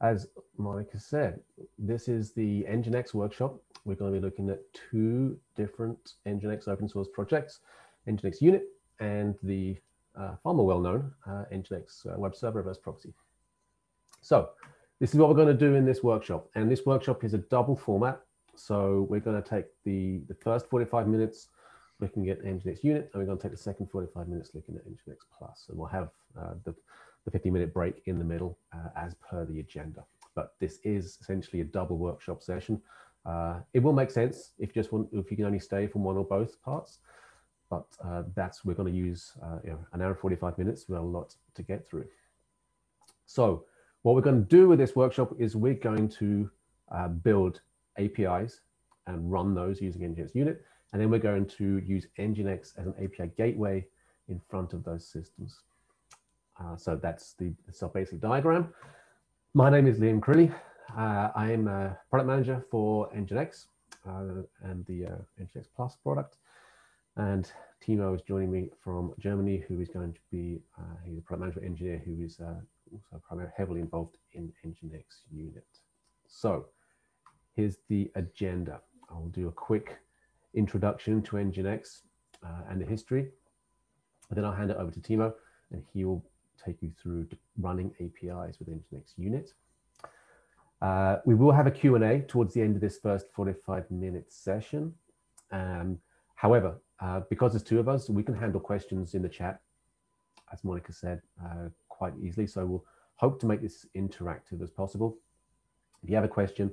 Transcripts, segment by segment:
as Monica said, this is the Nginx workshop. We're going to be looking at two different Nginx open source projects, Nginx Unit and the uh, far more well-known uh, Nginx uh, web server reverse proxy. So this is what we're going to do in this workshop. And this workshop is a double format. So we're going to take the, the first 45 minutes looking at Nginx Unit, and we're going to take the second 45 minutes looking at Nginx Plus. And we'll have uh, the, the 15 minute break in the middle uh, as per the agenda. But this is essentially a double workshop session. Uh, it will make sense if you just want, if you can only stay from one or both parts but uh, that's we're going to use uh, you know, an hour and 45 minutes. Have a lot to get through. So what we're going to do with this workshop is we're going to uh, build APIs and run those using Nginx Unit. And then we're going to use Nginx as an API gateway in front of those systems. Uh, so that's the, the basic diagram. My name is Liam Crilly. Uh, I am a product manager for Nginx uh, and the Nginx Plus product. And Timo is joining me from Germany, who is going to be, uh, he's a product management engineer who is uh, also primarily heavily involved in Nginx unit. So here's the agenda. I'll do a quick introduction to Nginx uh, and the history. And then I'll hand it over to Timo and he will take you through running APIs with Nginx unit. Uh, we will have a Q&A towards the end of this first 45 minute session. Um, however, uh, because there's two of us, we can handle questions in the chat, as Monica said, uh, quite easily. So we'll hope to make this interactive as possible. If you have a question,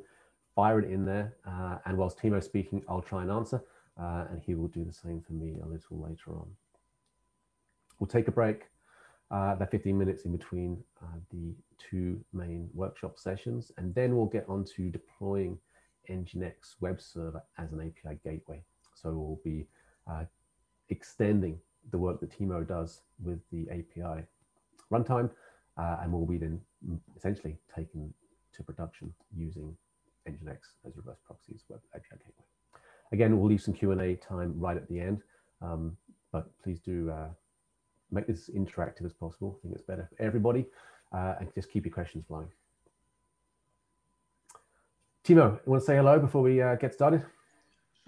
fire it in there. Uh, and whilst Timo's speaking, I'll try and answer. Uh, and he will do the same for me a little later on. We'll take a break, uh, about 15 minutes in between uh, the two main workshop sessions. And then we'll get on to deploying Nginx web server as an API gateway. So we'll be uh, extending the work that Timo does with the API runtime, uh, and will be then essentially taken to production using Nginx as reverse proxies web API gateway. Again, we'll leave some Q&A time right at the end, um, but please do uh, make this as interactive as possible. I think it's better for everybody, uh, and just keep your questions flowing. Timo, you want to say hello before we uh, get started?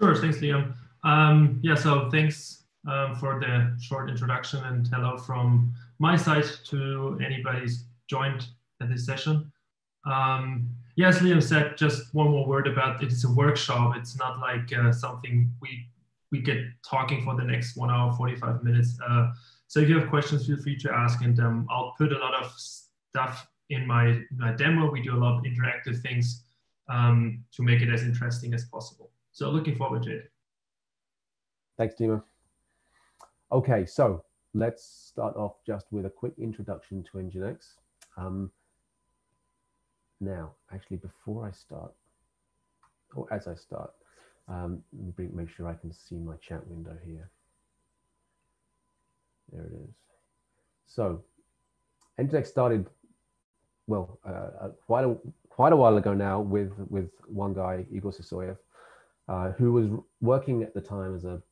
Sure, thanks, Liam. Um, yeah, so thanks um, for the short introduction and hello from my side to anybody who's joined at this session. Um, yes, Liam said just one more word about it. It's a workshop. It's not like uh, something we we get talking for the next one hour, 45 minutes. Uh, so if you have questions, feel free to ask and um, I'll put a lot of stuff in my, my demo. We do a lot of interactive things um, to make it as interesting as possible. So looking forward to it. Thanks, Timo. Okay, so let's start off just with a quick introduction to Nginx. Um, now, actually, before I start, or as I start, um, let me make sure I can see my chat window here. There it is. So, Nginx started, well, uh, uh, quite a quite a while ago now with with one guy, Igor Sysoev, uh, who was working at the time as a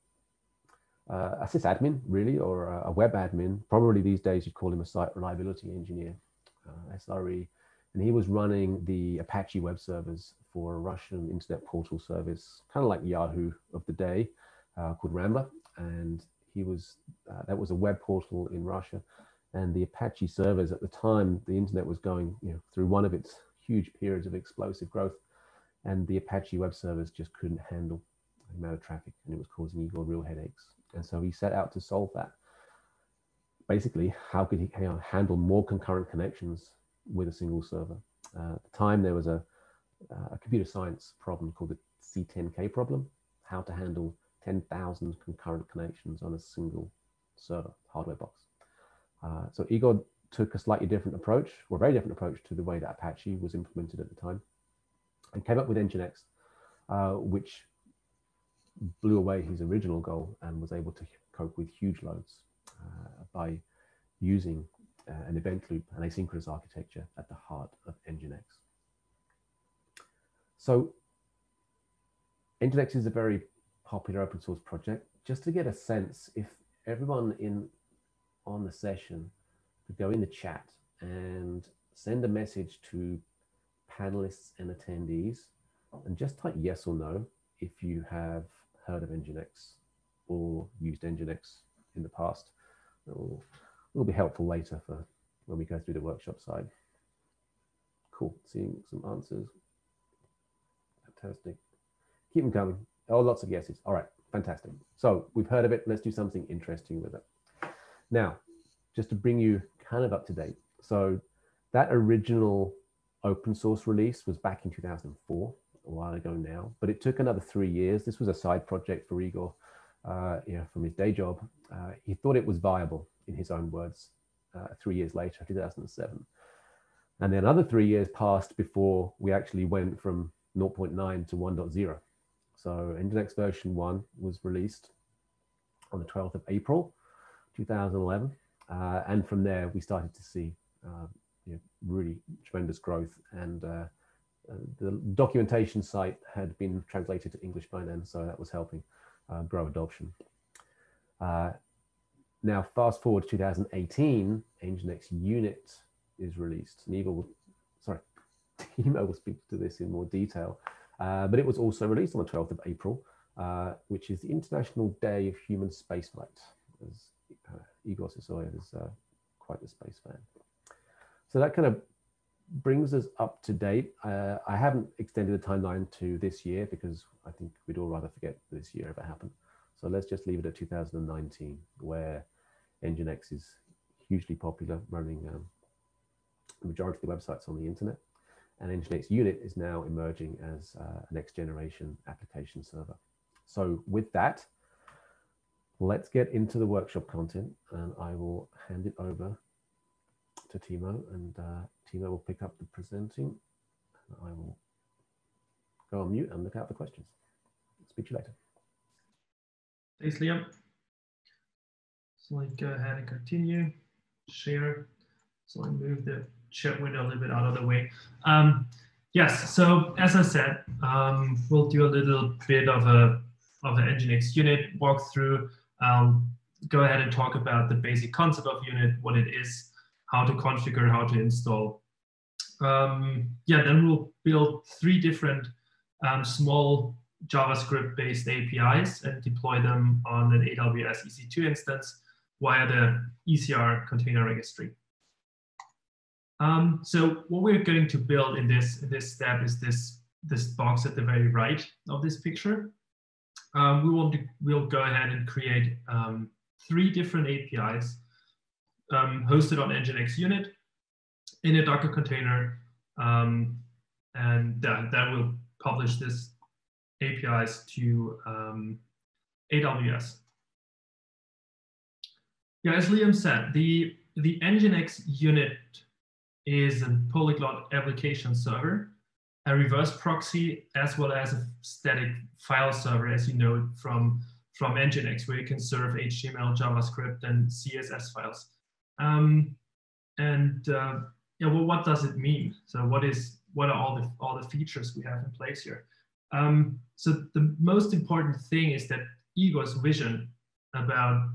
uh, a sysadmin, really, or a, web admin. Probably these days you'd call him a site reliability engineer, uh, SRE. And he was running the Apache web servers for a Russian internet portal service, kind of like Yahoo of the day, uh, called Rambler. And he was, uh, that was a web portal in Russia. And the Apache servers at the time, the internet was going you know, through one of its huge periods of explosive growth. And the Apache web servers just couldn't handle the amount of traffic and it was causing Igor real headaches. And so he set out to solve that. Basically, how could he handle more concurrent connections with a single server? Uh, at the time, there was a, a computer science problem called the C10K problem, how to handle 10,000 concurrent connections on a single server hardware box. Uh, so Igor took a slightly different approach, or a very different approach to the way that Apache was implemented at the time, and came up with Nginx, uh, which blew away his original goal and was able to cope with huge loads uh, by using uh, an event loop and asynchronous architecture at the heart of Nginx. So Nginx is a very popular open source project. Just to get a sense, if everyone in on the session could go in the chat and send a message to panelists and attendees and just type yes or no if you have heard of Nginx or used Nginx in the past. It will, it will be helpful later for when we go through the workshop side. Cool, seeing some answers. Fantastic. Keep them coming. Oh, lots of yeses. All right, fantastic. So we've heard of it. Let's do something interesting with it. Now, just to bring you kind of up to date. So that original open source release was back in 2004, a while ago now, but it took another three years. This was a side project for Igor, uh, you know, from his day job. Uh, he thought it was viable, in his own words, uh, three years later, 2007. And then another three years passed before we actually went from 0.9 to 1.0. So Nginx version 1 was released on the 12th of April 2011. Uh, and from there, we started to see uh, you know, really tremendous growth. And uh, uh, the documentation site had been translated to English by then, so that was helping uh, grow adoption. Uh, now, fast forward to 2018, Nginx Unit is released. And sorry, Timo will speak to this in more detail. Uh, but it was also released on the 12th of April, uh, which is the International Day of Human Spaceflight. As uh, Igor Sysoev is uh, quite a space fan. So that kind of brings us up to date. Uh, I haven't extended the timeline to this year because I think we'd all rather forget this year ever happened. So let's just leave it at 2019, where Nginx is hugely popular, running um, the majority of the websites on the internet. And Nginx Unit is now emerging as uh, a next generation application server. So with that, let's get into the workshop content and I will hand it over to Timo and uh, Timo will pick up the presenting and I will go on mute and look out for questions. Speak to you later. Thanks, Liam. So I go ahead and continue, share. So I move the chat window a little bit out of the way. Um, yes, so as I said, um, we'll do a little bit of a of an Nginx unit walkthrough. Um, go ahead and talk about the basic concept of unit, what it is, how to configure, how to install. Um, yeah, then we'll build three different um, small JavaScript-based APIs and deploy them on an AWS EC2 instance via the ECR container registry. Um, so what we're going to build in this, in this step is this, this box at the very right of this picture. Um, we will we'll go ahead and create um, three different APIs um, hosted on Nginx Unit in a Docker container, um, and that, that will publish this APIs to um, AWS. Yeah, as Liam said, the, the Nginx unit is a polyglot application server, a reverse proxy, as well as a static file server, as you know from, from Nginx, where you can serve HTML, JavaScript, and CSS files. Um, and uh, yeah, well, what does it mean? So what is what are all the all the features we have in place here? Um, so the most important thing is that Igor's vision about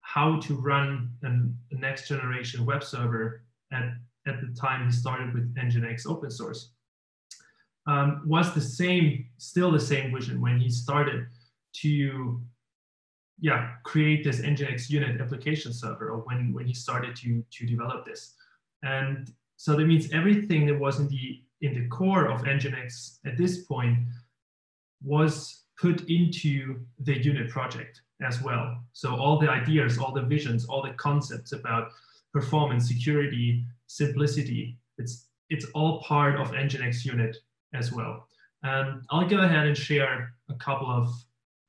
how to run an, a next generation web server at, at the time he started with Nginx open source um, was the same, still the same vision when he started to yeah, create this Nginx unit application server or when, when he started to, to develop this. And so that means everything that was in the, in the core of Nginx at this point was put into the unit project as well. So all the ideas, all the visions, all the concepts about performance, security, simplicity, it's, it's all part of Nginx unit as well. And I'll go ahead and share a couple of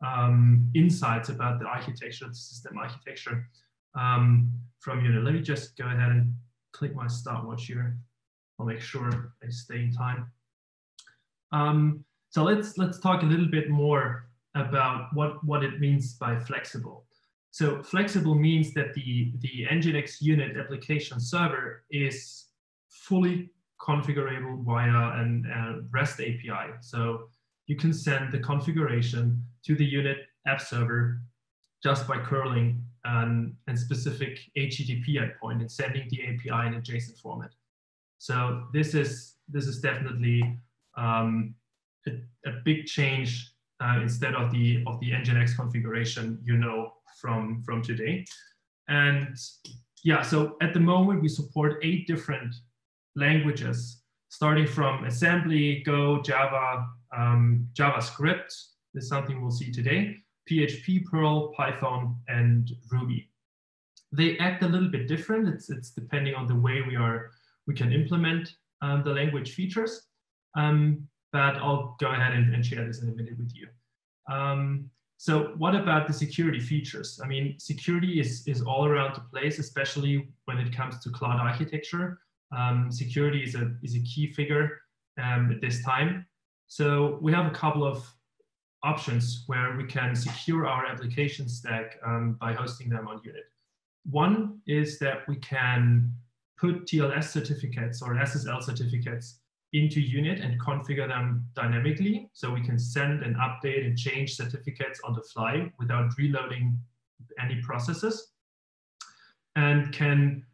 um, insights about the architecture, the system architecture um, from unit. Let me just go ahead and click my stopwatch here. I'll make sure I stay in time. Um, so let's let's talk a little bit more about what, what it means by flexible. So flexible means that the, the Nginx unit application server is fully configurable via an uh, REST API. So you can send the configuration to the unit app server just by curling an, a specific HTTP endpoint and sending the API in a JSON format. So this is this is definitely um, a, a, big change uh, instead of the of the Nginx configuration you know from from today. And yeah, so at the moment we support eight different languages, starting from assembly, Go, Java, um, JavaScript. Is something we'll see today. PHP, Perl, Python, and Ruby. They act a little bit different. It's, it's depending on the way we are we can implement um, the language features. Um, but I'll go ahead and, and, share this in a minute with you. Um, so what about the security features? I mean, security is, is all around the place, especially when it comes to cloud architecture. Um, security is a, is a key figure um, at this time. So we have a couple of options where we can secure our application stack um, by hosting them on Unit. One is that we can put TLS certificates or SSL certificates into Unit and configure them dynamically. So we can send and update and change certificates on the fly without reloading any processes. And can,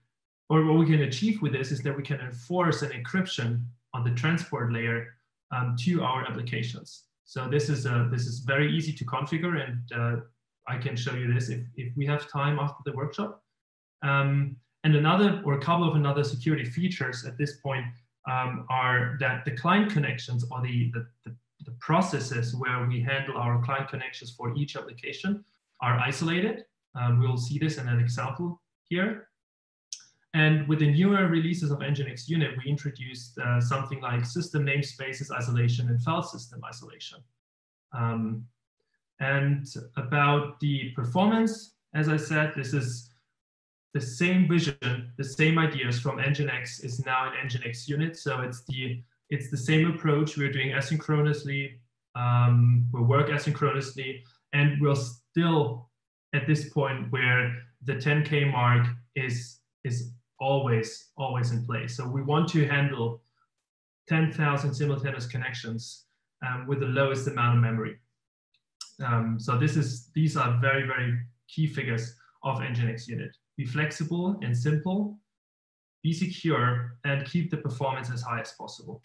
or what we can achieve with this is that we can enforce an encryption on the transport layer um, to our applications. So this is a, this is very easy to configure, and uh, I can show you this if, if we have time after the workshop. Um, and another or a couple of another security features at this point um, are that the client connections or the, the, the, the, processes where we handle our client connections for each application are isolated. Um, we'll see this in an example here. And with the newer releases of Nginx Unit, we introduced uh, something like system namespaces isolation and file system isolation. Um, and about the performance, as I said, this is the same vision, the same ideas from Nginx is now in Nginx Unit. So it's the it's the same approach. We're doing asynchronously. Um, we work asynchronously, and we're still at this point where the 10k mark is is always always in place. So we want to handle 10,000 simultaneous connections um, with the lowest amount of memory. Um, so this is these are very very key figures of Nginx Unit be flexible and simple, be secure, and keep the performance as high as possible.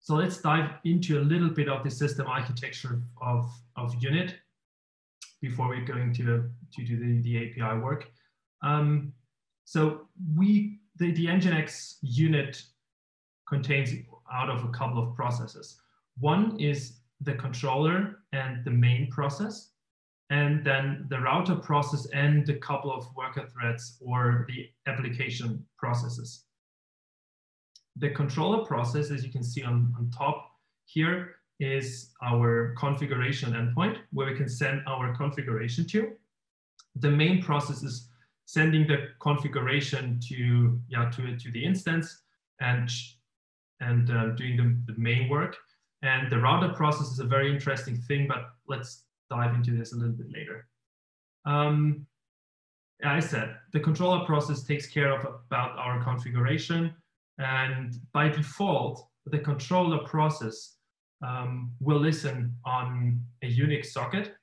So let's dive into a little bit of the system architecture of, of Unit before we're going to, to do the, the API work. Um, so we, the, the Nginx unit contains out of a couple of processes. One is the controller and the main process and then the router process and a couple of worker threads or the application processes. The controller process, as you can see on, on top here, is our configuration endpoint where we can send our configuration to. The main process is sending the configuration to, yeah, to, to the instance and, and uh, doing the, the main work. And the router process is a very interesting thing, but let's dive into this a little bit later. Um, I said, the controller process takes care of about our configuration. And by default, the controller process um, will listen on a Unix socket,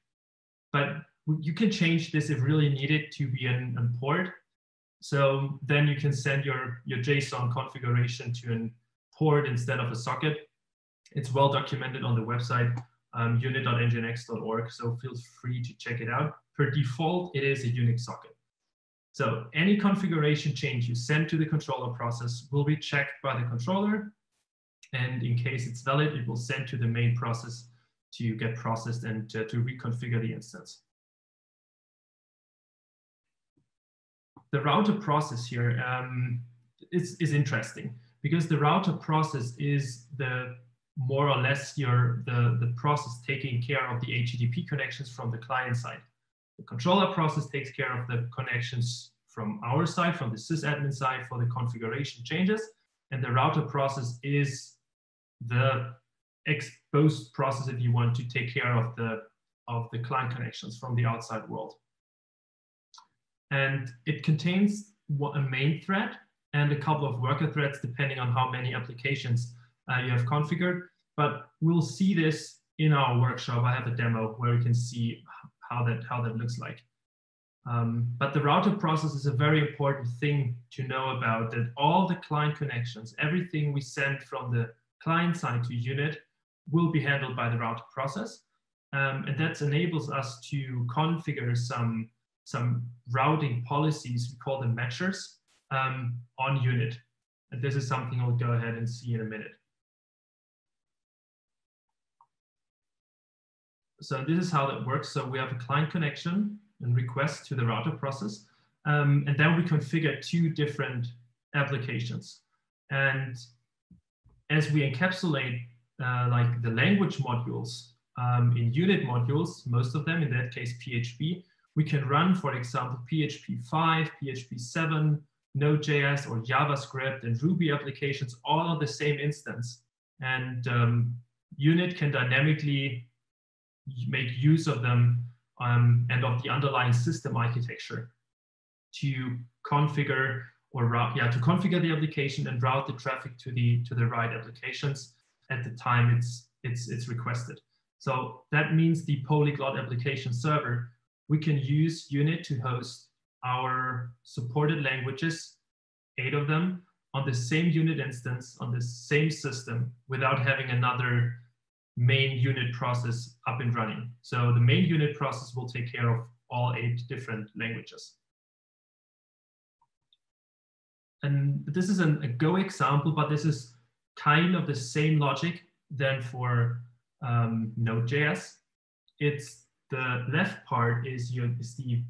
but you can change this if really needed to be an, an port. So then you can send your, your JSON configuration to a port instead of a socket. It's well documented on the website um, unit.nginx.org, so feel free to check it out. Per default, it is a Unix socket. So any configuration change you send to the controller process will be checked by the controller. And in case it's valid, it will send to the main process to get processed and uh, to reconfigure the instance. The router process here um, is, is interesting because the router process is the more or less your the, the process taking care of the HTTP connections from the client side. The controller process takes care of the connections from our side, from the sysadmin side for the configuration changes. And the router process is the exposed process if you want to take care of the, of the client connections from the outside world. And it contains a main thread and a couple of worker threads depending on how many applications uh, you have configured. But we'll see this in our workshop. I have a demo where you can see how that how that looks like. Um, but the router process is a very important thing to know about that all the client connections, everything we send from the client side to unit will be handled by the router process. Um, and that enables us to configure some, some routing policies, we call them matchers, um, on unit. And this is something I'll go ahead and see in a minute. So this is how that works. So we have a client connection and request to the router process. Um, and then we configure two different applications. And as we encapsulate uh, like the language modules um, in unit modules, most of them, in that case PHP, we can run, for example, PHP 5, PHP 7, Node.js or JavaScript and Ruby applications all on the same instance. And um, Unit can dynamically make use of them um, and of the underlying system architecture to configure or route, yeah, to configure the application and route the traffic to the to the right applications at the time it's it's it's requested. So that means the polyglot application server, we can use Unit to host our supported languages, eight of them, on the same unit instance, on the same system, without having another main unit process up and running. So the main unit process will take care of all eight different languages. And this is an, a Go example, but this is kind of the same logic than for um, Node.js. It's the left part is, your, is the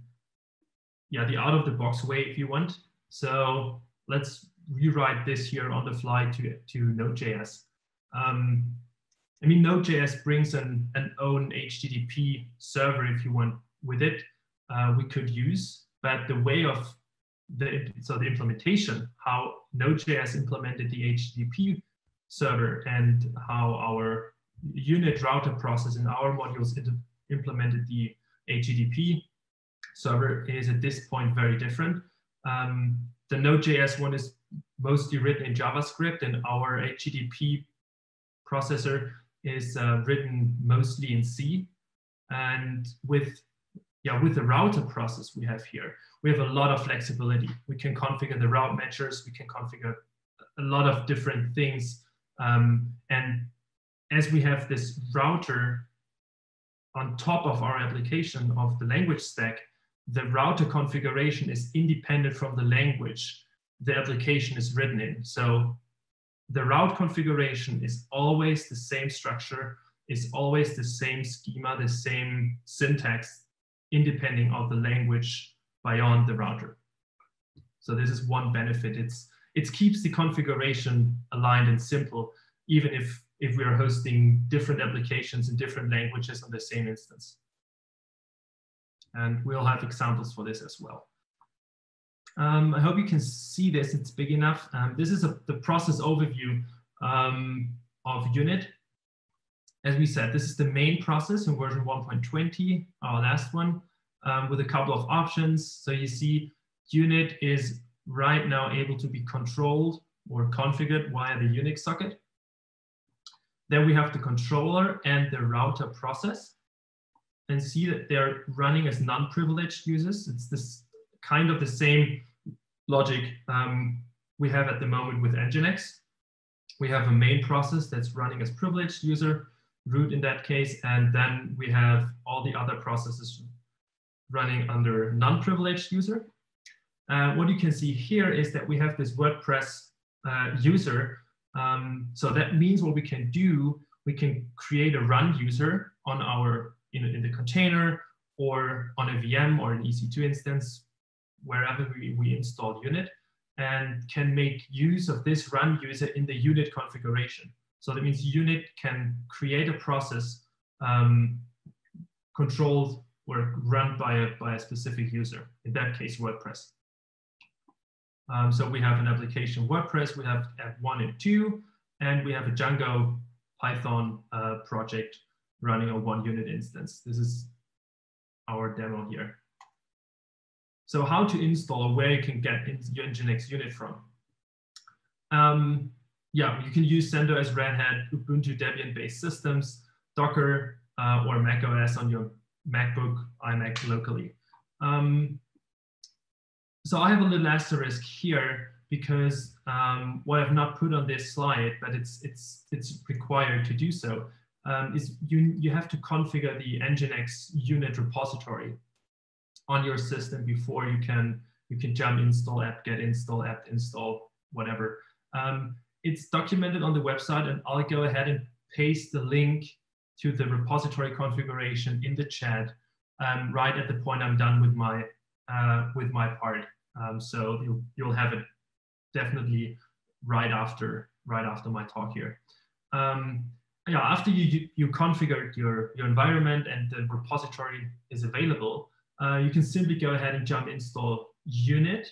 yeah the out of the box way if you want. So let's rewrite this here on the fly to to Node.js. Um, I mean, Node.js brings an, an own HTTP server if you want with it. Uh, we could use, but the way of the so the implementation, how Node.js implemented the HTTP server and how our unit router process in our modules implemented the HTTP server is at this point very different. Um, the Node.js one is mostly written in JavaScript and our HTTP processor is uh, written mostly in C. And with, yeah, with the router process we have here, we have a lot of flexibility. We can configure the route matchers, we can configure a lot of different things. Um, and as we have this router on top of our application of the language stack, the router configuration is independent from the language the application is written in. So the route configuration is always the same structure, is always the same schema, the same syntax, independent of the language beyond the router. So this is one benefit. It's it keeps the configuration aligned and simple, even if if we are hosting different applications in different languages on the same instance. And we'll have examples for this as well. Um, I hope you can see this, it's big enough. Um, this is a, the process overview um, of unit. As we said, this is the main process in version 1.20, our last one, um, with a couple of options. So you see unit is right now able to be controlled or configured via the Unix socket. Then we have the controller and the router process and see that they're running as non-privileged users. It's this kind of the same logic um, we have at the moment with Nginx. We have a main process that's running as privileged user, root in that case, and then we have all the other processes running under non-privileged user. Uh, what you can see here is that we have this WordPress uh, user. Um, so that means what we can do, we can create a run user on our in, in the container or on a VM or an EC2 instance wherever we, we install unit and can make use of this run user in the unit configuration. So that means unit can create a process um, controlled or run by a, by a specific user, in that case, WordPress. Um, so we have an application WordPress, we have app one and two, and we have a Django Python uh, project running a one unit instance. This is our demo here. So how to install or where you can get your Nginx unit from. Um, yeah, you can use CentOS Red Hat, Ubuntu Debian-based systems, Docker, uh, or Mac OS on your MacBook, iMac locally. Um, so I have a little asterisk here because um, what I've not put on this slide, but it's it's it's required to do so, um, is you you have to configure the Nginx unit repository on your system before you can you can jump install app, get install app, install whatever. Um, it's documented on the website, and I'll go ahead and paste the link to the repository configuration in the chat um, right at the point I'm done with my uh, with my part. Um, so you'll you'll have it definitely right after right after my talk here. Um, yeah, after you you configured your your environment and the repository is available, uh, you can simply go ahead and yum install unit.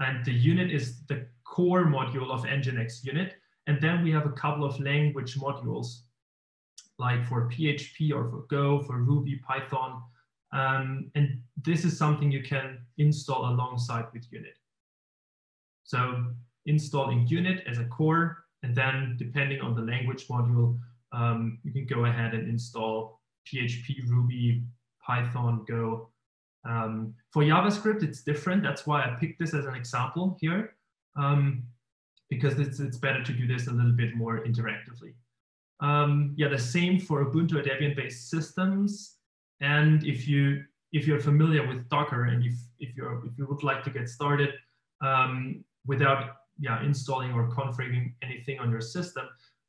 And the unit is the core module of Nginx unit. And then we have a couple of language modules like for PHP or for Go, for Ruby, Python. Um, and this is something you can install alongside with Unit. So installing Unit as a core, and then depending on the language module, um, you can go ahead and install PHP, Ruby, Python, Go. Um, for JavaScript, it's different. That's why I picked this as an example here, um, because it's, it's better to do this a little bit more interactively. Um, yeah, the same for Ubuntu or Debian-based systems. And if you if you're familiar with Docker and if if you if you would like to get started um, without yeah installing or configuring anything on your system,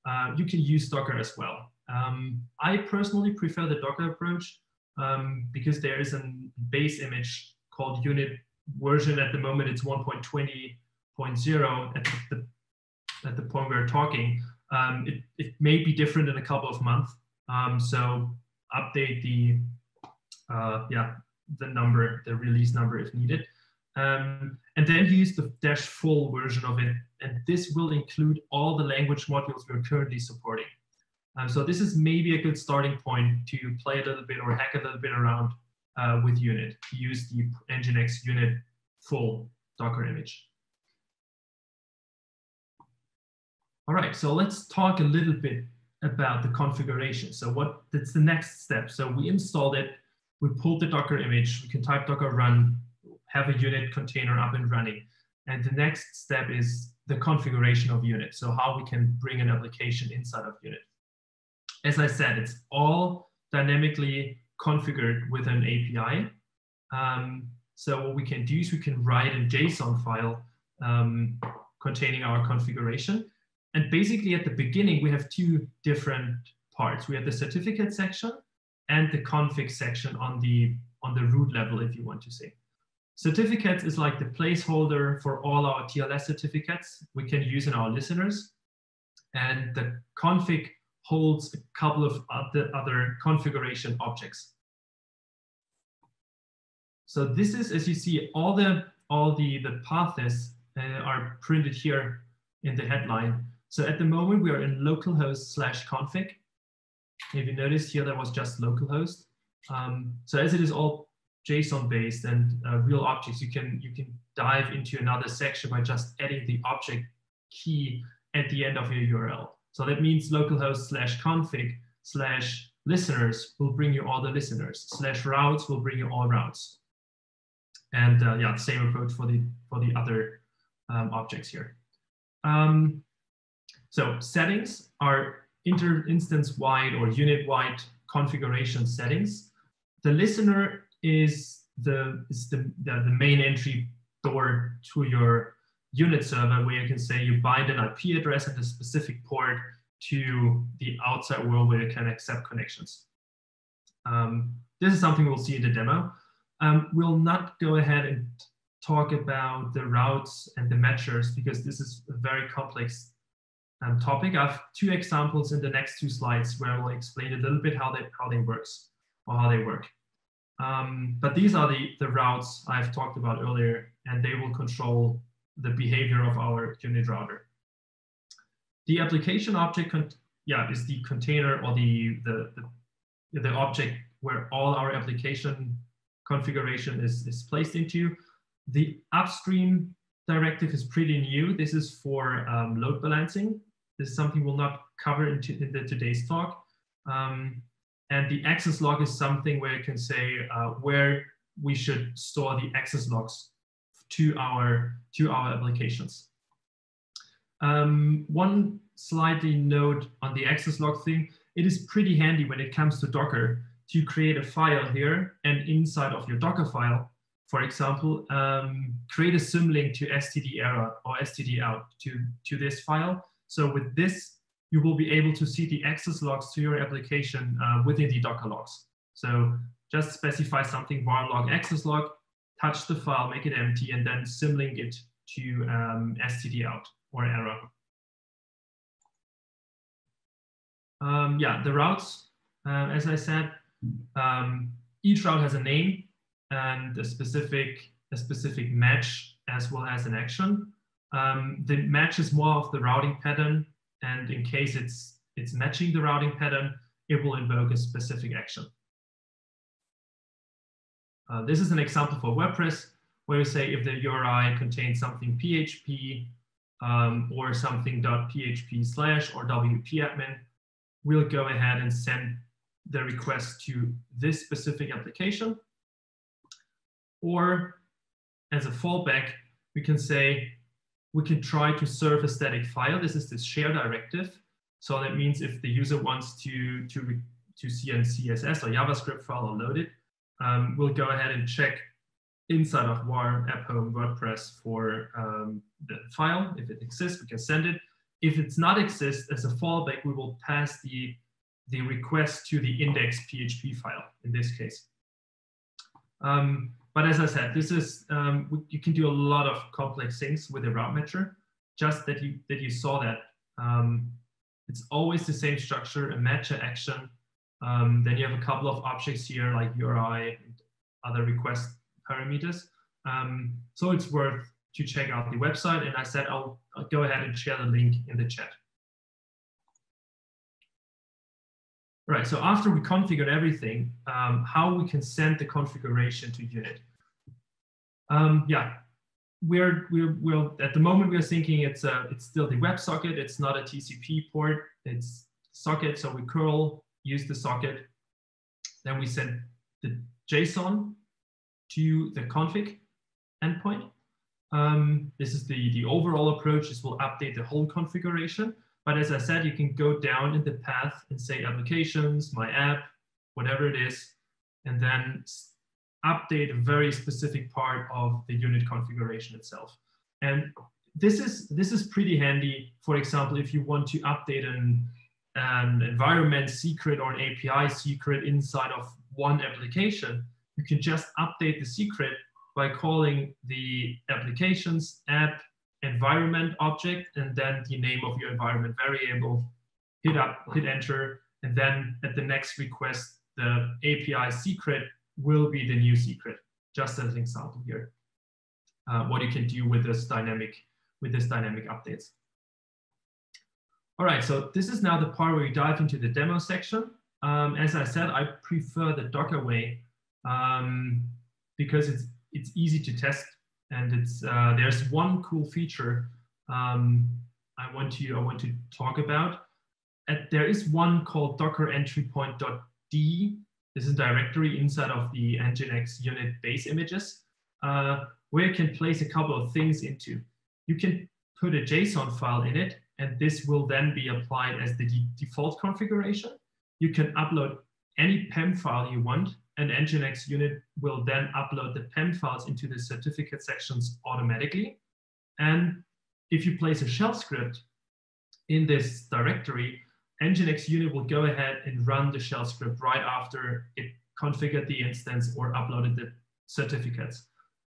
uh, you can use Docker as well. Um, I personally prefer the Docker approach um, because there is a base image called unit version at the moment. It's 1.20.0 at the, at the point we're talking. Um, it, it may be different in a couple of months. Um, so update the, uh, yeah, the number, the release number if needed. Um, and then use the dash full version of it. And this will include all the language modules we're currently supporting. Um, so this is maybe a good starting point to play a little bit or hack a little bit around uh, with unit, use the Nginx unit full Docker image. All right, so let's talk a little bit about the configuration. So what that's the next step. So we installed it, we pulled the Docker image, we can type docker run, have a unit container up and running. And the next step is the configuration of unit. So how we can bring an application inside of unit. As I said, it's all dynamically configured with an API. Um, so what we can do is we can write a JSON file um, containing our configuration. And basically at the beginning, we have two different parts. We have the certificate section and the config section on the, on the root level, if you want to say. Certificates is like the placeholder for all our TLS certificates we can use in our listeners. And the config holds a couple of other, other configuration objects. So this is, as you see, all the all the, the paths uh, are printed here in the headline. So at the moment, we are in localhost slash config. If you notice here, that was just localhost. Um, so as it is all JSON based and uh, real objects, you can you can dive into another section by just adding the object key at the end of your URL. So that means localhost slash config slash listeners will bring you all the listeners slash routes will bring you all routes. And uh, yeah, same approach for the for the other um, objects here. Um, so settings are inter-instance wide or unit wide configuration settings. The listener is the is the, the, the main entry door to your unit server where you can say you bind an IP address at a specific port to the outside world where you can accept connections. Um, this is something we'll see in the demo. Um, we'll not go ahead and talk about the routes and the matchers because this is a very complex um, topic. I have two examples in the next two slides where I will explain a little bit how they how they works or how they work. Um, but these are the, the routes I've talked about earlier, and they will control the behavior of our unit router. The application object, yeah, is the container or the, the, the, the object where all our application configuration is, is placed into. The upstream directive is pretty new. This is for um, load balancing. This is something we'll not cover in, in the, today's talk. Um, and the access log is something where you can say uh, where we should store the access logs to our to our applications. Um, one slightly note on the access log thing, it is pretty handy when it comes to Docker to create a file here and inside of your Docker file, for example, um, create a symlink to std error or std out to, to this file. So with this, you will be able to see the access logs to your application uh, within the Docker logs. So just specify something var log access log, touch the file, make it empty, and then symlink it to um, std out or error. Um, yeah, the routes, uh, as I said, um, each route has a name and a specific a specific match as well as an action. Um, the match is more of the routing pattern, and in case it's it's matching the routing pattern, it will invoke a specific action. Uh, this is an example for WordPress where you say if the URI contains something PHP um, or something .php slash or WP admin, we'll go ahead and send the request to this specific application. Or as a fallback, we can say, we can try to serve a static file. This is this share directive. So that means if the user wants to, to, to see a CSS or JavaScript file or load it, um, we'll go ahead and check inside of var app home WordPress for um, the file. If it exists, we can send it. If it's not exist as a fallback, we will pass the, the request to the index PHP file in this case. Um, but as I said, this is um, you can do a lot of complex things with a route matcher. Just that you that you saw that um, it's always the same structure, a matcher action. Um, then you have a couple of objects here like URI and other request parameters. Um, so it's worth to check out the website. And I said I'll, I'll go ahead and share the link in the chat. Right, so after we configured everything, um, how we can send the configuration to unit. Um, yeah, we're, we're, we're, at the moment we're thinking it's, a, it's still the WebSocket, it's not a TCP port, it's socket, so we curl, use the socket, then we send the JSON to the config endpoint. Um, this is the, the overall approach. This will update the whole configuration. But as I said, you can go down in the path and say applications, my app, whatever it is, and then update a very specific part of the unit configuration itself. And this is, this is pretty handy. For example, if you want to update an, an environment secret or an API secret inside of one application, you can just update the secret by calling the applications app environment object and then the name of your environment variable, hit up, hit enter, and then at the next request, the API secret will be the new secret, just as an example here. Uh, what you can do with this dynamic, with this dynamic updates. All right, so this is now the part where we dive into the demo section. Um, as I said, I prefer the Docker way um, because it's it's easy to test and it's uh, there's one cool feature um, I want to I want to talk about. At, there is one called Docker entry point.d. This is a directory inside of the Nginx unit base images uh, where you can place a couple of things into. You can put a JSON file in it, and this will then be applied as the default configuration. You can upload any PEM file you want, and Nginx unit will then upload the PEM files into the certificate sections automatically. And if you place a shell script in this directory, Nginx unit will go ahead and run the shell script right after it configured the instance or uploaded the certificates.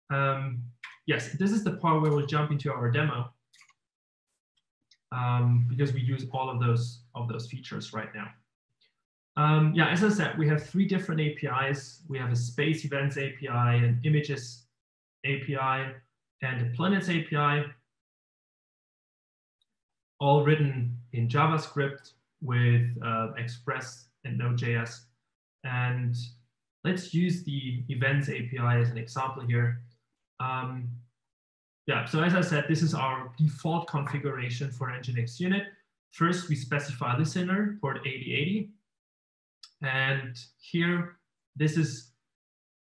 Um, yes, this is the part where we'll jump into our demo um, because we use all of those of those features right now. Um, yeah, as I said, we have three different APIs. We have a space events API, an images API, and a planets API, all written in JavaScript with uh, Express and Node.js. And let's use the events API as an example here. Um, yeah, so as I said, this is our default configuration for Nginx unit. First, we specify listener port 8080 and here, this is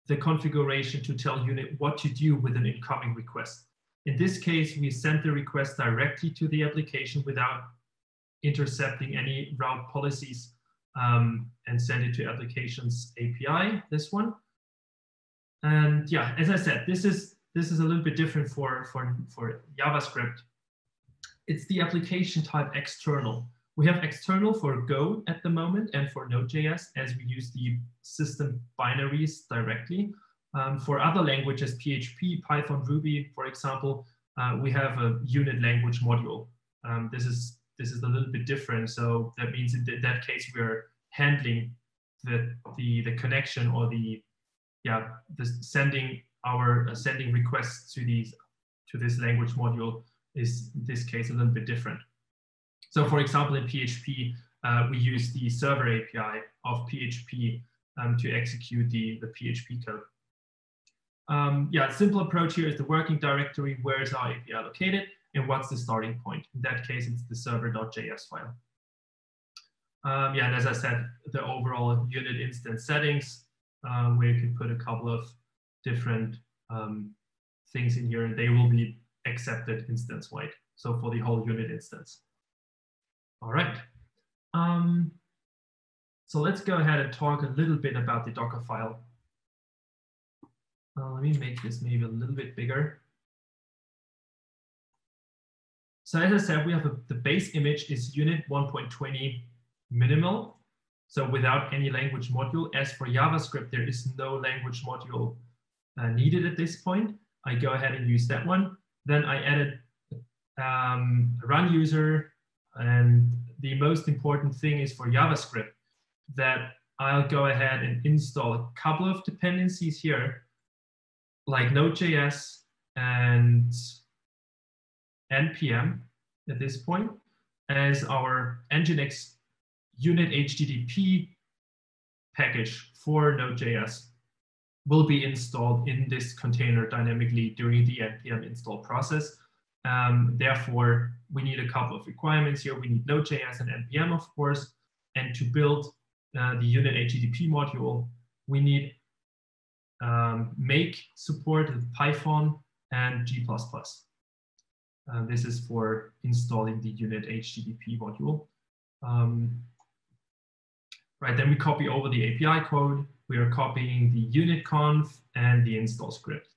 the configuration to tell unit what to do with an incoming request. In this case, we send the request directly to the application without intercepting any route policies um, and send it to applications API, this one. And yeah, as I said, this is this is a little bit different for, for, for JavaScript. It's the application type external. We have external for Go at the moment and for Node.js as we use the system binaries directly. Um, for other languages, PHP, Python, Ruby, for example, uh, we have a unit language module. Um, this is this is a little bit different. So that means in th that case, we're handling the, the, the connection or the, yeah, the sending our uh, sending requests to these, to this language module is in this case a little bit different. So for example, in PHP, uh, we use the server API of PHP um, to execute the, the PHP code. Um, yeah, simple approach here is the working directory, where is our API located, and what's the starting point. In that case, it's the server.js file. Um, yeah, and as I said, the overall unit instance settings, um, where you can put a couple of different um, things in here, and they will be accepted instance-wide. So for the whole unit instance. All right. Um, so let's go ahead and talk a little bit about the Docker file. Uh, let me make this maybe a little bit bigger. So as I said, we have a, the base image is unit 1.20 minimal. So without any language module. As for JavaScript, there is no language module uh, needed at this point. I go ahead and use that one. Then I added um, run user. And the most important thing is for JavaScript that I'll go ahead and install a couple of dependencies here, like Node.js and npm at this point as our Nginx unit HTTP package for Node.js will be installed in this container dynamically during the npm install process. Um, therefore, we need a couple of requirements here. We need Node.js and npm, of course. And to build uh, the unit HTTP module, we need um, make support with Python and G++. Uh, this is for installing the unit HTTP module. Um, right, then we copy over the API code. We are copying the unit conf and the install script.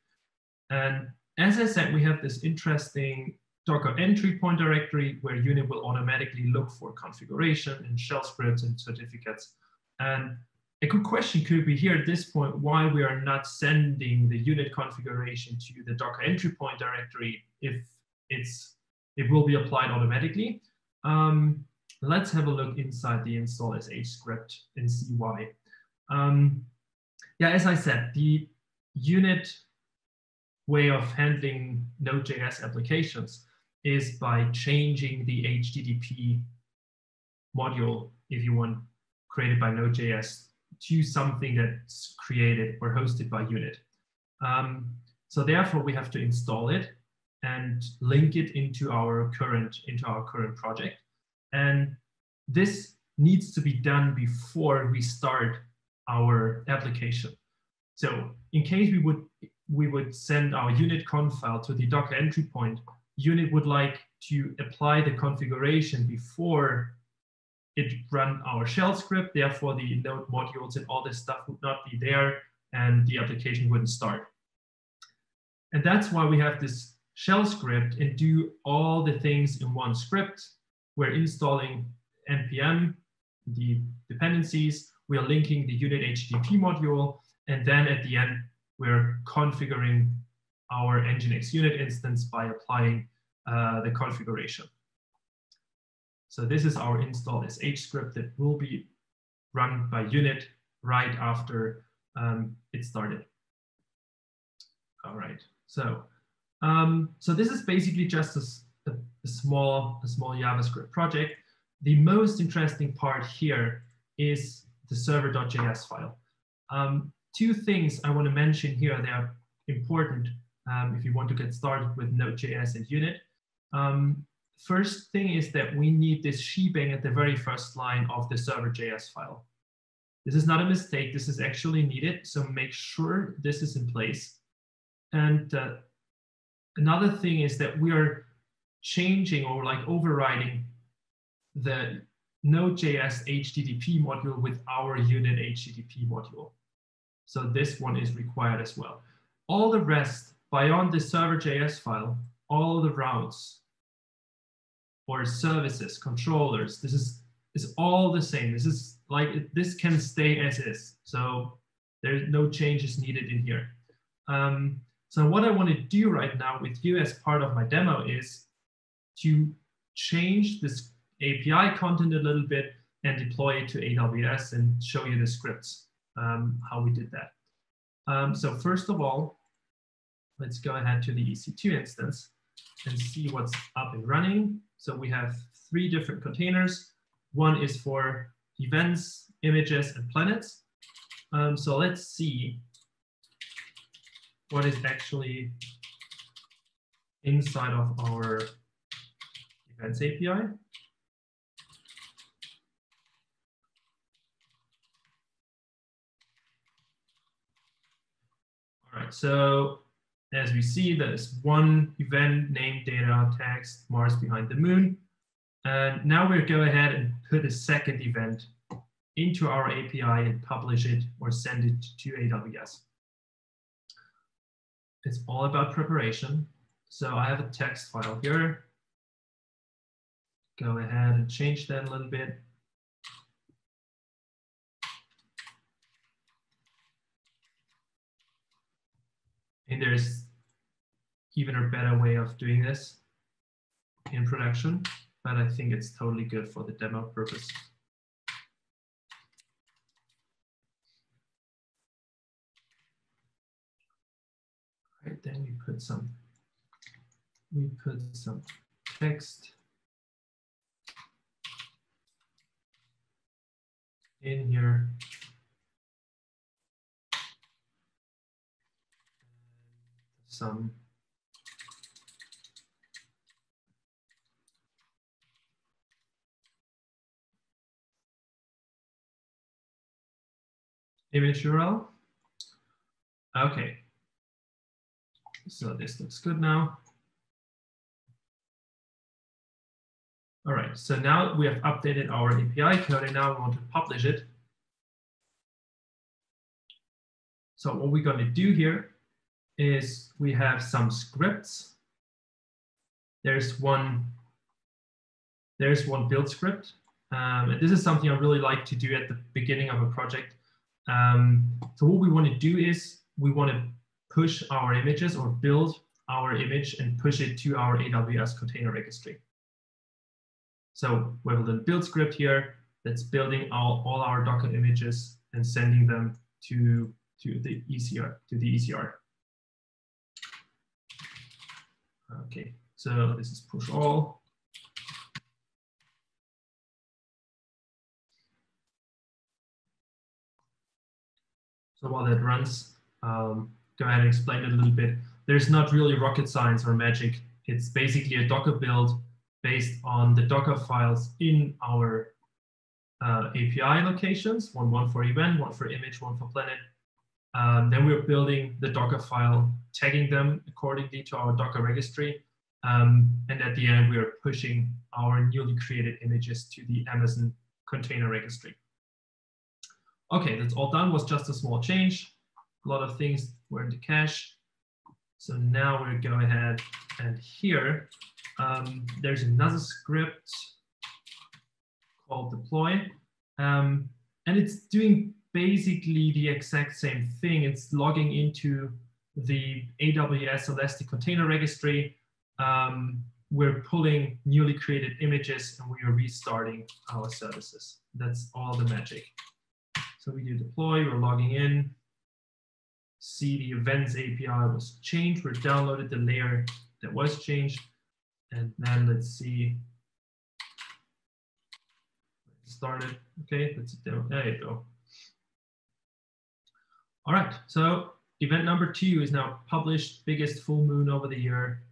And as I said, we have this interesting Docker entry point directory where unit will automatically look for configuration and shell scripts and certificates. And a good question could be here at this point, why we are not sending the unit configuration to the Docker entry point directory if it's it will be applied automatically. Um, let's have a look inside the install sh script and see why. Um, yeah, as I said, the unit way of handling Node.js applications is by changing the HTTP module, if you want, created by Node.js to something that's created or hosted by unit. Um, so therefore, we have to install it and link it into our current into our current project. And this needs to be done before we start our application. So in case we would we would send our unit conf file to the Docker entry point, unit would like to apply the configuration before it run our shell script. Therefore, the node modules and all this stuff would not be there and the application wouldn't start. And that's why we have this shell script and do all the things in one script. We're installing npm, the dependencies, we are linking the unit HTTP module, and then at the end, we're configuring our Nginx unit instance by applying uh, the configuration. So this is our install sh script that will be run by unit right after um, it started. All right, so um, so this is basically just a, a, a, small, a small JavaScript project. The most interesting part here is the server.js file. Um, two things I want to mention here that are important um, if you want to get started with Node.js and Unit. Um, first thing is that we need this shebang at the very first line of the server.js file. This is not a mistake. This is actually needed. So make sure this is in place. And uh, another thing is that we are changing or like overriding the Node.js HTTP module with our unit HTTP module. So this one is required as well. All the rest beyond the server.js file, all the routes or services, controllers, this is, is all the same. This is like, this can stay as is. So there's no changes needed in here. Um, so what I want to do right now with you as part of my demo is to change this API content a little bit and deploy it to AWS and show you the scripts, um, how we did that. Um, so first of all, let's go ahead to the EC2 instance and see what's up and running. So we have three different containers. One is for events, images, and planets. Um, so let's see what is actually inside of our events API. All right, so as we see, there's one event named data text Mars behind the moon. And now we'll go ahead and put a second event into our API and publish it or send it to AWS. It's all about preparation. So I have a text file here. Go ahead and change that a little bit. There's even a better way of doing this in production, but I think it's totally good for the demo purpose. Right, then we put some, we put some text in here. Some image URL. Okay, so this looks good now. All right, so now we have updated our API code and now we want to publish it. So what we're going to do here is we have some scripts. There's one, there's one build script. Um, and this is something I really like to do at the beginning of a project. Um, so what we want to do is we want to push our images or build our image and push it to our AWS container registry. So we have a little build script here that's building all, all our Docker images and sending them to, to the ECR, to the ECR. Okay, so this is push all. So while that runs, um, go ahead and explain it a little bit. There's not really rocket science or magic. It's basically a Docker build based on the Docker files in our uh, API locations, one, one for event, one for image, one for planet. Um, then we're building the Docker file, tagging them accordingly to our Docker registry. Um, and at the end, we are pushing our newly created images to the Amazon container registry. Okay, that's all done, was just a small change. A lot of things were in the cache. So now we're go ahead and here, um, there's another script called deploy. Um, and it's doing basically the exact same thing. It's logging into the AWS Elastic Container Registry. Um, we're pulling newly created images and we are restarting our services. That's all the magic. So we do deploy, we're logging in, see the events API was changed. We downloaded the layer that was changed. And then let's see. Started. Okay, let's demo. There you go. All right, so event number two is now published biggest full moon over the year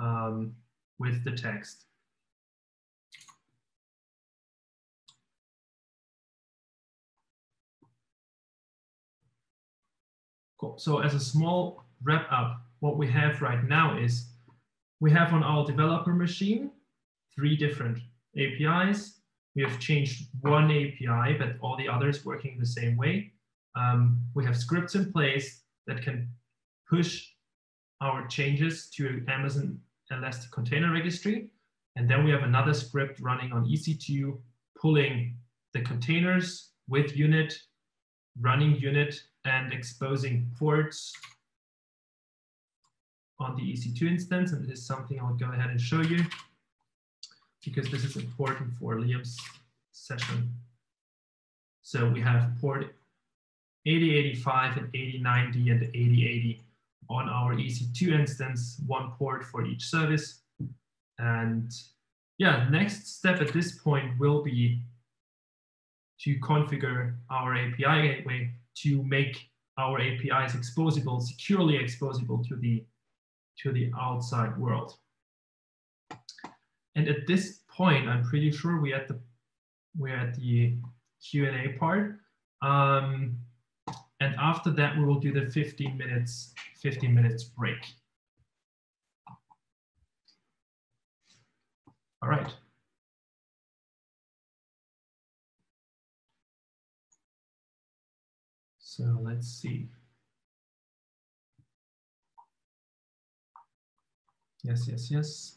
um, with the text. so as a small wrap up, what we have right now is we have on our developer machine three different APIs. We have changed one API, but all the others working the same way. Um, we have scripts in place that can push our changes to Amazon Elastic Container Registry. And then we have another script running on EC2, pulling the containers with unit, running unit, and exposing ports on the EC2 instance. And this is something I'll go ahead and show you because this is important for Liam's session. So we have port 8085 and 8090 and 8080 on our EC2 instance, one port for each service. And yeah, next step at this point will be to configure our API gateway to make our APIs exposable, securely exposable to the, to the outside world. And at this point, I'm pretty sure we at the we're at the Q&A part. Um, and after that, we will do the 15 minutes, 15 minutes break. All right. So let's see. Yes, yes, yes.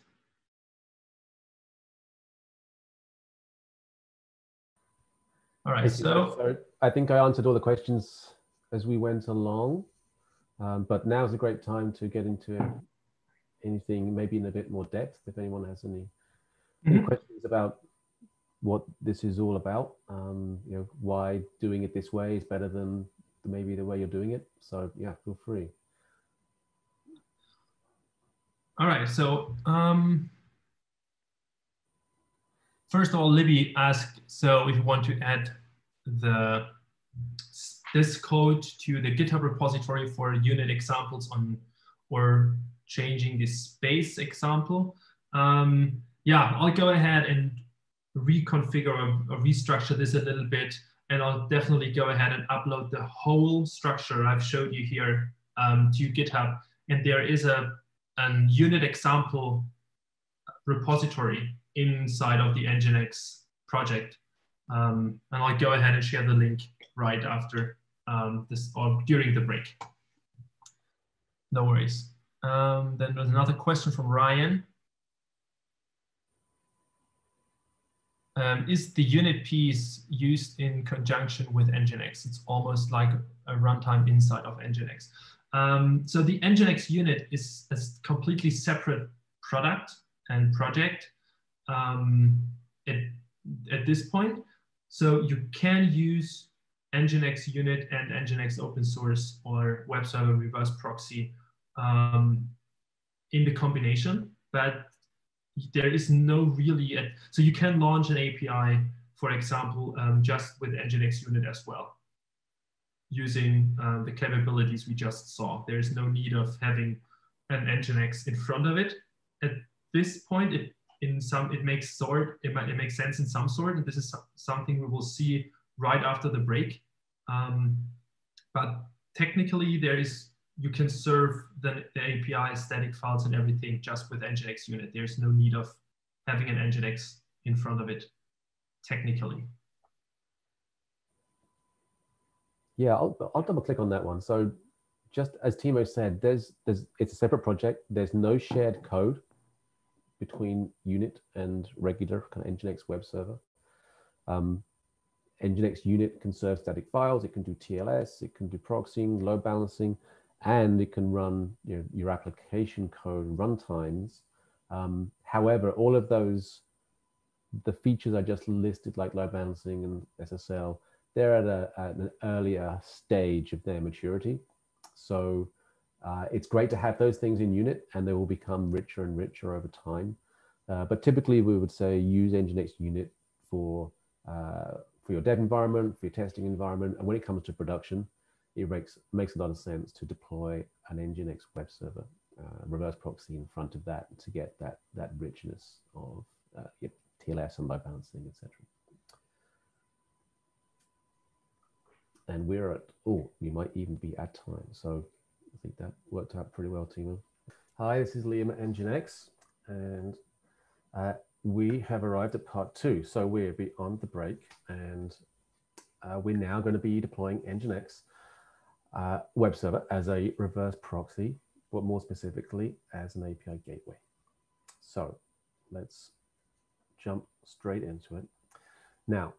All right, so, so I think I answered all the questions as we went along, um, but now is a great time to get into anything maybe in a bit more depth if anyone has any, any mm-hmm. questions about what this is all about, um, you know, why doing it this way is better than maybe the way you're doing it. So yeah, feel free. All right, so um, first of all, Libby asked, so if you want to add the this code to the GitHub repository for unit examples on or changing the space example. Um, yeah, I'll go ahead and reconfigure or, or, restructure this a little bit, and I'll definitely go ahead and upload the whole structure I've showed you here um, to GitHub. And there is a an unit example repository inside of the Nginx project. Um, and I'll go ahead and share the link right after um, this or during the break. No worries. Um, then there's another question from Ryan. Um, is the unit piece used in conjunction with Nginx? It's almost like a runtime inside of Nginx. Um, so the Nginx unit is a completely separate product and project um, at, at this point. So you can use Nginx unit and Nginx open source or web server reverse proxy um, in the combination, but there is no really, a, so you can launch an API, for example, um, just with Nginx unit as well, using uh, the capabilities we just saw. There is no need of having an Nginx in front of it. At this point, it in some it makes sort it, might, it makes sense in some sort, and this is something we will see right after the break. Um, but technically, there is you can serve the, the API static files and everything just with Nginx unit. There's no need of having an Nginx in front of it technically. Yeah, I'll, I'll double click on that one. So just as Timo said, there's, there's, it's a separate project. There's no shared code between unit and regular kind of Nginx web server. Um, Nginx unit can serve static files, it can do TLS, it can do proxying, load balancing, and it can run you know, your application code runtimes. Um, however, all of those, the features I just listed, like load balancing and SSL, they're at, a, at an earlier stage of their maturity. So uh, it's great to have those things in unit and they will become richer and richer over time. Uh, but typically we would say use Nginx unit for uh, for your dev environment, for your testing environment. And when it comes to production, it makes, makes a lot of sense to deploy an Nginx web server, uh, reverse proxy in front of that to get that, that richness of uh, TLS and load balancing, etc. And we're at, oh, we might even be at time. So I think that worked out pretty well, Timo. Hi, this is Liam at Nginx, and uh, we have arrived at part two. So we're beyond the break, and uh, we're now going to be deploying Nginx uh, web server as a reverse proxy, but more specifically as an API gateway. So let's jump straight into it. Now,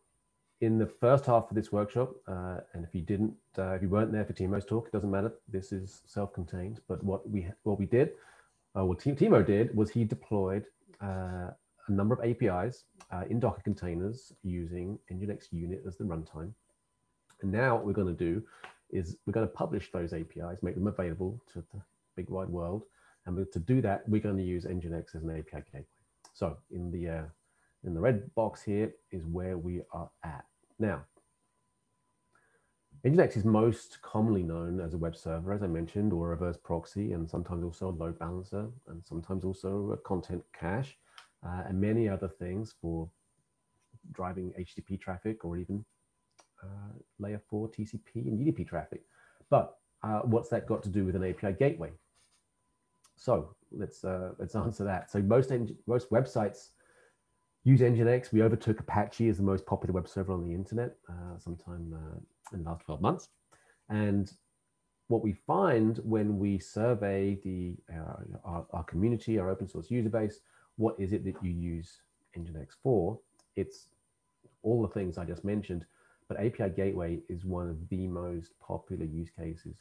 in the first half of this workshop, uh, and if you didn't, uh, if you weren't there for Timo's talk, it doesn't matter. This is self-contained. But what we what we did, uh, what Timo did, was he deployed uh, a number of APIs uh, in Docker containers using Nginx Unit as the runtime. And now what we're going to do is we're going to publish those APIs, make them available to the big wide world. And to do that, we're going to use Nginx as an API gateway. So in the uh, in the red box here is where we are at. Now, Nginx is most commonly known as a web server, as I mentioned, or a reverse proxy, and sometimes also a load balancer, and sometimes also a content cache, uh, and many other things for driving HTTP traffic or even uh, layer 4 TCP and UDP traffic. But uh, what's that got to do with an API gateway? So let's uh, let's answer that. So most most websites use Nginx. We overtook Apache as the most popular web server on the internet uh, sometime uh, in the last 12 months. And what we find when we survey the our, our, community, our open source user base, what is it that you use Nginx for? It's all the things I just mentioned, but API Gateway is one of the most popular use cases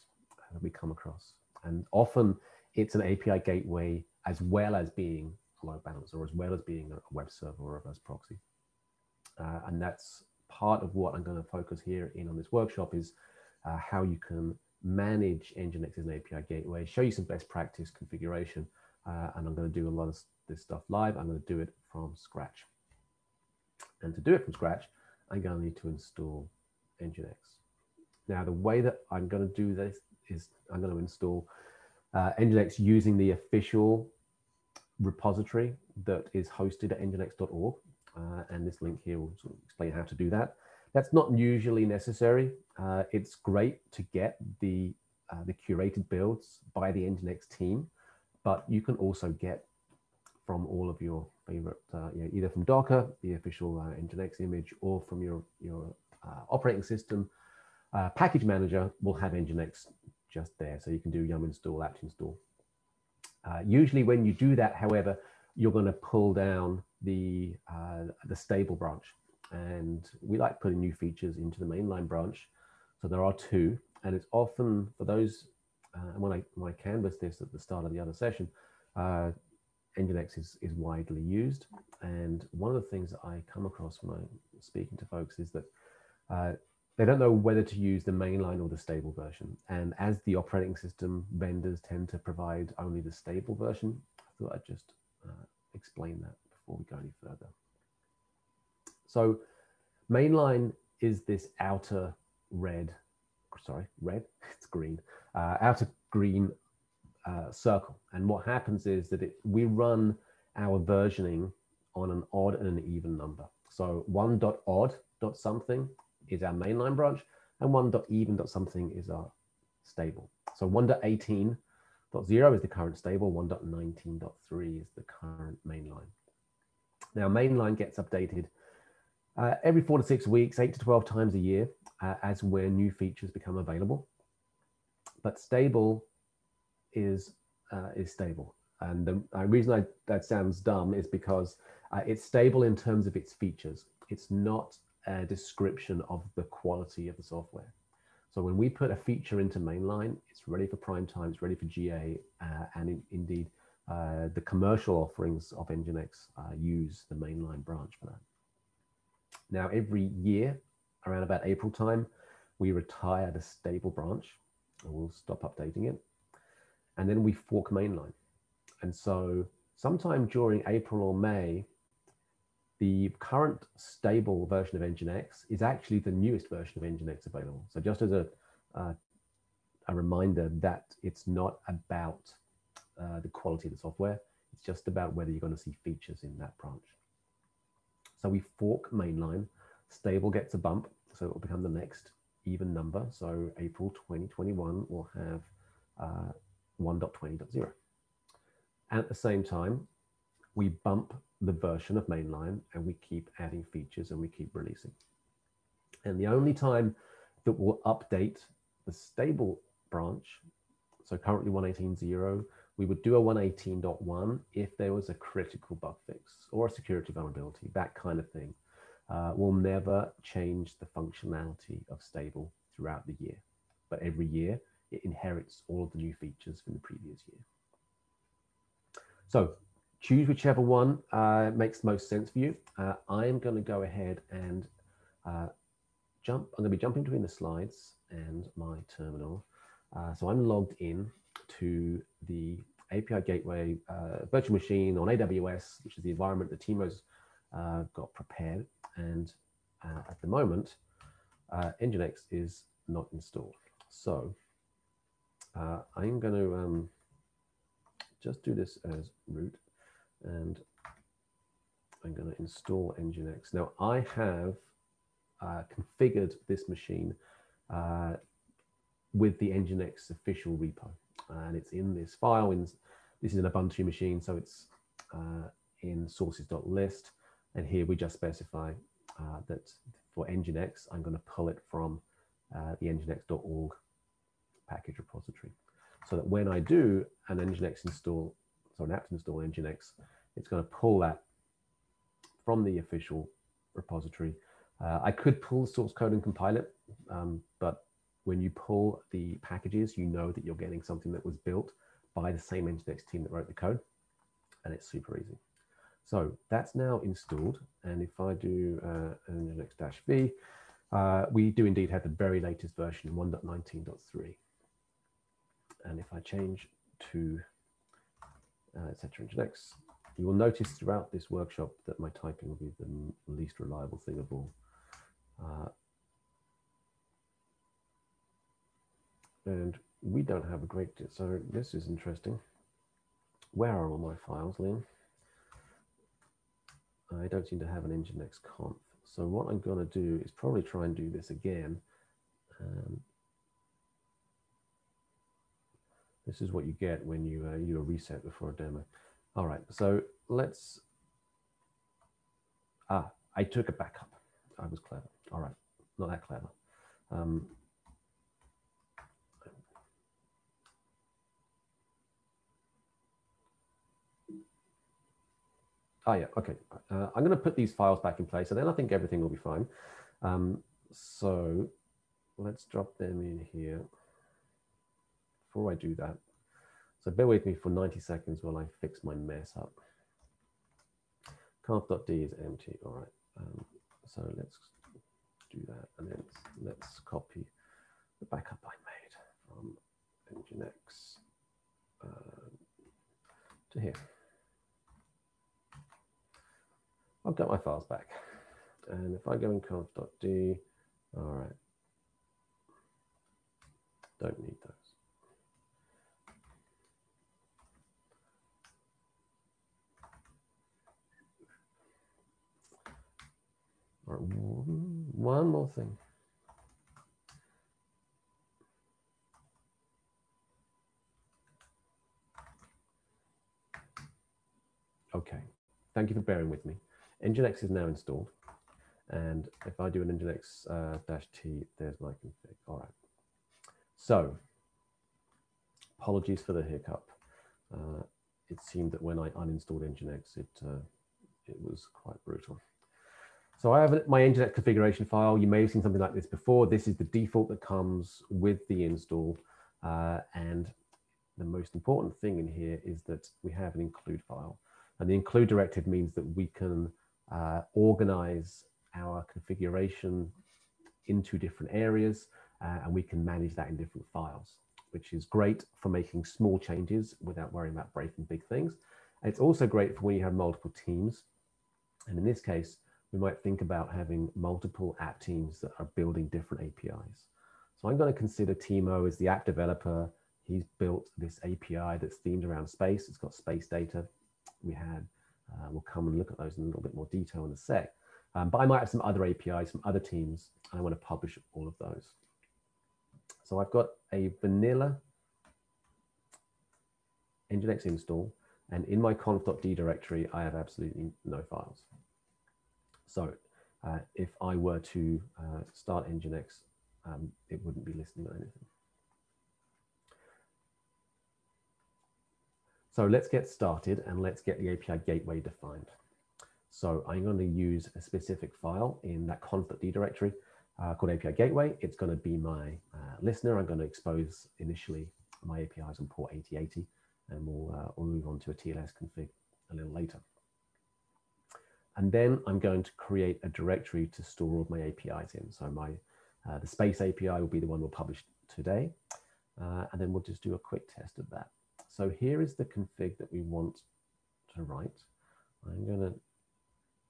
that we come across. And often it's an API Gateway as well as being a load balancer as well as being a web server or a reverse proxy. Uh, and that's part of what I'm going to focus here in on this workshop is uh, how you can manage Nginx as an API gateway, show you some best practice configuration, uh, and I'm going to do a lot of this stuff live. I'm going to do it from scratch. And to do it from scratch, I'm going to need to install Nginx. Now, the way that I'm going to do this is I'm going to install uh, Nginx using the official repository that is hosted at nginx.org. Uh, and this link here will sort of explain how to do that. That's not usually necessary. Uh, it's great to get the, uh, the curated builds by the Nginx team, but you can also get from all of your favorite, uh, you know, either from Docker, the official uh, Nginx image, or from your, your uh, operating system. package manager will have Nginx just there. So you can do yum install, apt install, uh, usually when you do that, however, you're going to pull down the, uh, the stable branch. And we like putting new features into the mainline branch. So there are two, and it's often for those, uh, when, I, when I this at the start of the other session, uh, Nginx is, is widely used. And one of the things that I come across when I'm speaking to folks is that uh, they don't know whether to use the mainline or the stable version. And as the operating system vendors tend to provide only the stable version, I thought I'd just uh, explain that before we go any further. So mainline is this outer red, sorry, red, it's green, uh, outer green uh, circle. And what happens is that it, we run our versioning on an odd and an even number. So one dot odd dot something is our mainline branch, and one dot even dot something is our stable. So 1.18.0 is the current stable, 1.19.3 is the current mainline. Now mainline gets updated uh, every four to six weeks, eight to 12 times a year uh, as where new features become available. But stable is, uh, is stable. And the reason I, that sounds dumb is because uh, it's stable in terms of its features. It's not a description of the quality of the software. So when we put a feature into mainline, it's ready for prime time, it's ready for GA, uh, and in, indeed uh, the commercial offerings of Nginx uh, use the mainline branch for that. Now every year, around about April time, we retire the stable branch, and we'll stop updating it, and then we fork mainline. And so sometime during April or May, the current stable version of Nginx is actually the newest version of Nginx available. So just as a, uh, a reminder that it's not about uh, the quality of the software, it's just about whether you're going to see features in that branch. So we fork mainline, stable gets a bump, so it will become the next even number. So April 2021 will have uh, 1.20.0. At the same time, we bump the version of mainline and we keep adding features and we keep releasing. And the only time that we'll update the stable branch, so currently 118.0, we would do a 118.1 if there was a critical bug fix or a security vulnerability, that kind of thing. Uh, we'll never change the functionality of stable throughout the year, but every year it inherits all of the new features from the previous year. So choose whichever one uh, makes most sense for you. Uh, I'm going to go ahead and uh, jump. I'm going to be jumping between the slides and my terminal. Uh, so I'm logged in to the API Gateway uh, virtual machine on AWS, which is the environment that Timo's uh, got prepared. And at the moment, Nginx is not installed. So I'm going to um, just do this as root and I'm going to install Nginx. Now I have uh, configured this machine uh, with the Nginx official repo, and it's in this file. In this is an Ubuntu machine, so it's uh, in sources.list, and here we just specify uh, that for Nginx, I'm going to pull it from uh, the nginx.org package repository, so that when I do an Nginx install, so an apt install Nginx, it's going to pull that from the official repository. Uh, I could pull the source code and compile it, um, but when you pull the packages, you know that you're getting something that was built by the same Nginx team that wrote the code, and it's super easy. So that's now installed, and if I do uh, nginx-v, uh, we do indeed have the very latest version, 1.19.3. And if I change to uh, etc. Nginx, you will notice throughout this workshop that my typing will be the least reliable thing of all. Uh, and we don't have a great, so this is interesting. Where are all my files, Liam? I don't seem to have an Nginx conf. So what I'm going to do is probably try and do this again. Um, this is what you get when you uh, do a reset before a demo. All right, so let's, ah, I took a backup. I was clever. All right, not that clever. Um, Oh yeah, okay. Uh, I'm going to put these files back in place, and then I think everything will be fine. Um, so let's drop them in here. Before I do that, so bear with me for 90 seconds while I fix my mess up. Conf.d is empty. All right. Um, so let's do that. And then let's copy the backup I made from Nginx uh, to here. I've got my files back. And if I go in conf.d, all right, don't need those. More thing. Okay, thank you for bearing with me. Nginx is now installed. And if I do an Nginx uh, dash T, there's my config. All right. So apologies for the hiccup. Uh, it seemed that when I uninstalled Nginx, it, uh, it was quite brutal. So I have my Nginx configuration file. You may have seen something like this before. This is the default that comes with the install. Uh, and the most important thing in here is that we have an include file. And the include directive means that we can uh, organize our configuration into different areas uh, and we can manage that in different files, which is great for making small changes without worrying about breaking big things. it's also great for when you have multiple teams. And in this case, we might think about having multiple app teams that are building different APIs. So I'm going to consider Timo as the app developer. He's built this API that's themed around space. It's got space data. We had, uh, we'll come and look at those in a little bit more detail in a sec. Um, but I might have some other APIs from other teams, and I want to publish all of those. So I've got a vanilla Nginx install, and in my conf.d directory, I have absolutely no files. So uh, if I were to uh, start Nginx, um, it wouldn't be listening on anything. So let's get started and let's get the API gateway defined. So I'm going to use a specific file in that conf.d directory uh, called API gateway. It's going to be my uh, listener. I'm going to expose initially my APIs on port 8080 and we'll, uh, we'll move on to a TLS config a little later. And then I'm going to create a directory to store all of my APIs in. So my uh, the space API will be the one we'll publish today. Uh, and then we'll just do a quick test of that. So here is the config that we want to write. I'm going to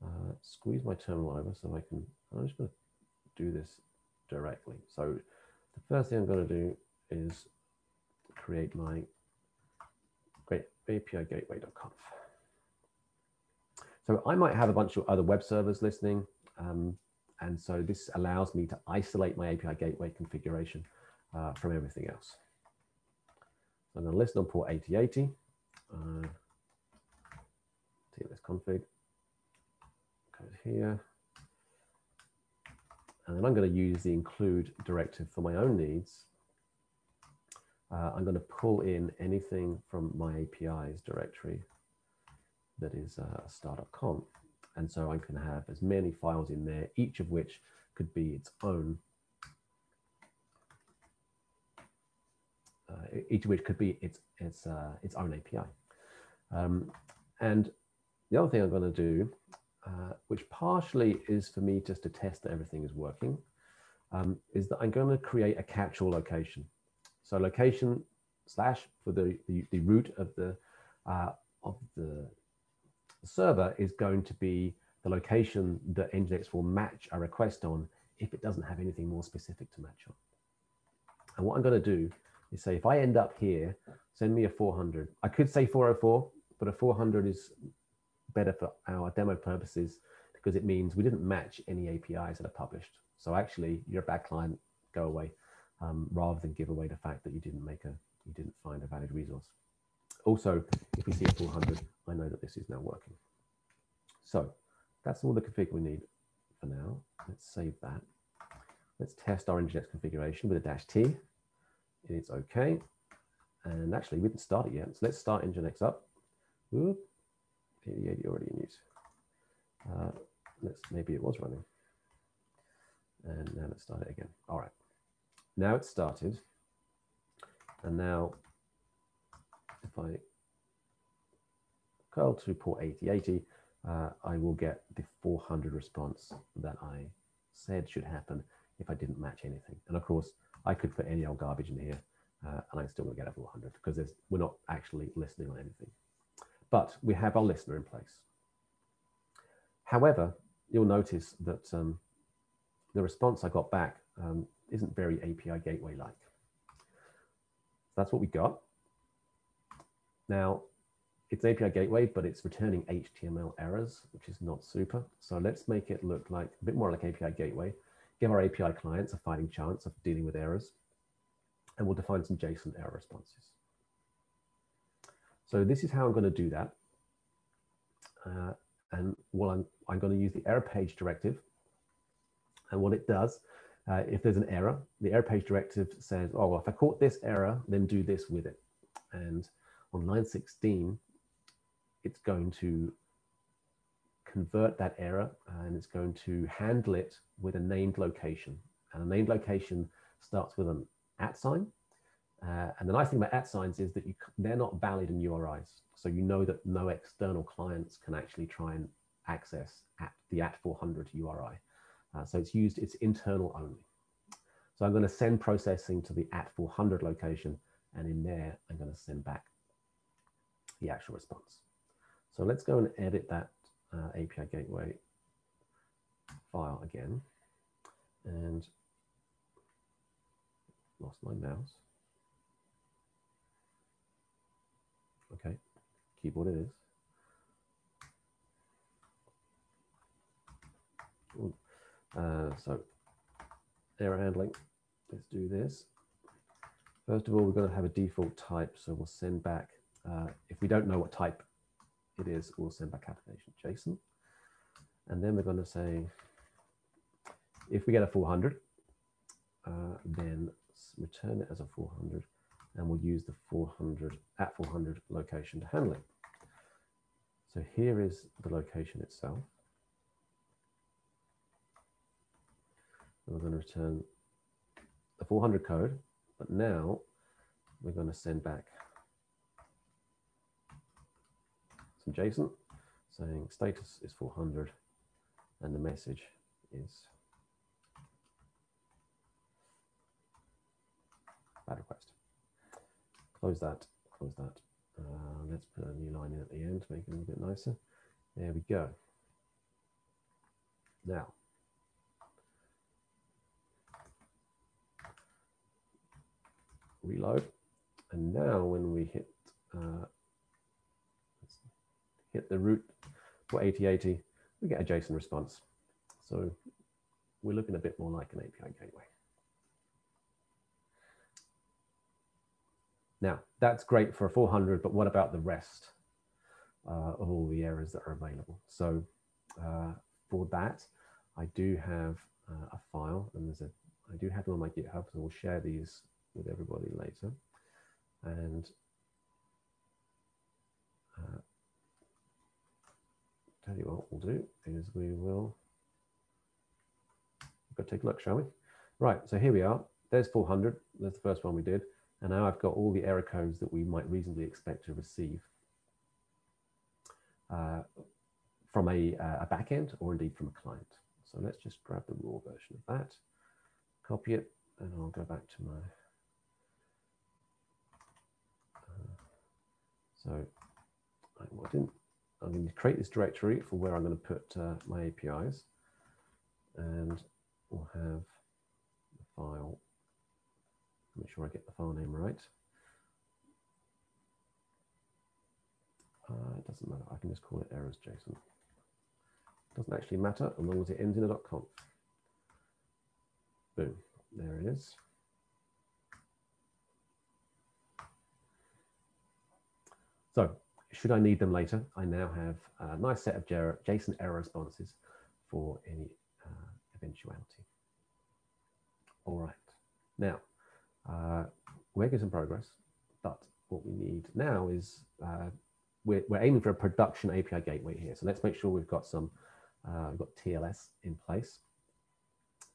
uh, squeeze my terminal over so I can, I'm just going to do this directly. So the first thing I'm going to do is create my great API gateway.conf. So I might have a bunch of other web servers listening. Um, and so this allows me to isolate my API gateway configuration uh, from everything else. So I'm going to listen on port 8080. Uh, TLS config. Code here. And then I'm going to use the include directive for my own needs. Uh, I'm going to pull in anything from my APIs directory that is uh, star.conf. And so I can have as many files in there, each of which could be its own uh, each of which could be its its uh, its own API. Um, and the other thing I'm going to do, uh, which partially is for me just to test that everything is working, um, is that I'm going to create a catch-all location. So location slash for the, the, the root of the uh, of the server is going to be the location that Nginx will match a request on if it doesn't have anything more specific to match on. And what I'm going to do is say, if I end up here, send me a 400. I could say 404, but a 400 is better for our demo purposes because it means we didn't match any APIs that are published. So actually, you're a bad client, go away, um, rather than give away the fact that you didn't make a, you didn't find a valid resource. Also, if we see a 400, I know that this is now working. So that's all the config we need for now. Let's save that. Let's test our Nginx configuration with a dash T it's okay. And actually, we didn't start it yet. So let's start Nginx up. Oop, 8080 already in use. Uh, let's maybe it was running. And now let's start it again. All right. Now it's started. And now if I curl to port 8080, uh, I will get the 400 response that I said should happen if I didn't match anything. And of course, I could put any old garbage in here uh, and I'm still to get a 400 because we're not actually listening on anything. But we have our listener in place. However, you'll notice that um, the response I got back um, isn't very API gateway-like. That's what we got. Now, it's an API gateway, but it's returning HTML errors, which is not super. So let's make it look like a bit more like API gateway give our API clients a fighting chance of dealing with errors, and we'll define some JSON error responses. So this is how I'm going to do that. Uh, and well, I'm, I'm going to use the error page directive. And what it does, uh, if there's an error, the error page directive says, oh, well, if I caught this error, then do this with it. And on line 16, it's going to convert that error and it's going to handle it with a named location. And a named location starts with an at sign. Uh, and the nice thing about at signs is that you, they're not valid in URIs. So you know that no external clients can actually try and access at the at 400 URI. Uh, so it's used, it's internal only. So I'm going to send processing to the at 400 location. And in there, I'm going to send back the actual response. So let's go and edit that uh, API gateway file again and lost my mouse. Okay, keyboard it is. Uh, so error handling, let's do this. First of all, we're going to have a default type. So we'll send back, uh, if we don't know what type it is, we'll send back application JSON. And then we're going to say, if we get a 400, uh, then return it as a 400 and we'll use the 400 at 400 location to handle it. So here is the location itself. And we're going to return the 400 code, but now we're going to send back some JSON saying status is 400 and the message is bad request. Close that, close that. Uh, let's put a new line in at the end to make it a little bit nicer. There we go. Now, reload. And now when we hit uh, hit the root for 8080, we get a JSON response. So we're looking a bit more like an API gateway. Now, that's great for a 400, but what about the rest uh, of all the errors that are available? So uh, for that, I do have uh, a file, and there's a, I do have them on my GitHub, so we'll share these with everybody later. And tell you what we'll do is we will go take a look, shall we? Right, so here we are. There's 400. That's the first one we did. And now I've got all the error codes that we might reasonably expect to receive uh, from a, uh, a backend or indeed from a client. So let's just grab the raw version of that, copy it, and I'll go back to my So I, didn't, I'm going to create this directory for where I'm going to put uh, my APIs and we'll have the file, make sure I get the file name right. Uh, it doesn't matter, I can just call it errors.json. Doesn't actually matter as long as it ends in a .conf. Boom, there it is. So should I need them later, I now have a nice set of JSON error responses for any uh, eventuality. All right, now uh, we're making some progress, but what we need now is uh, we're, we're, aiming for a production API gateway here. So let's make sure we've got some, uh, we've got TLS in place.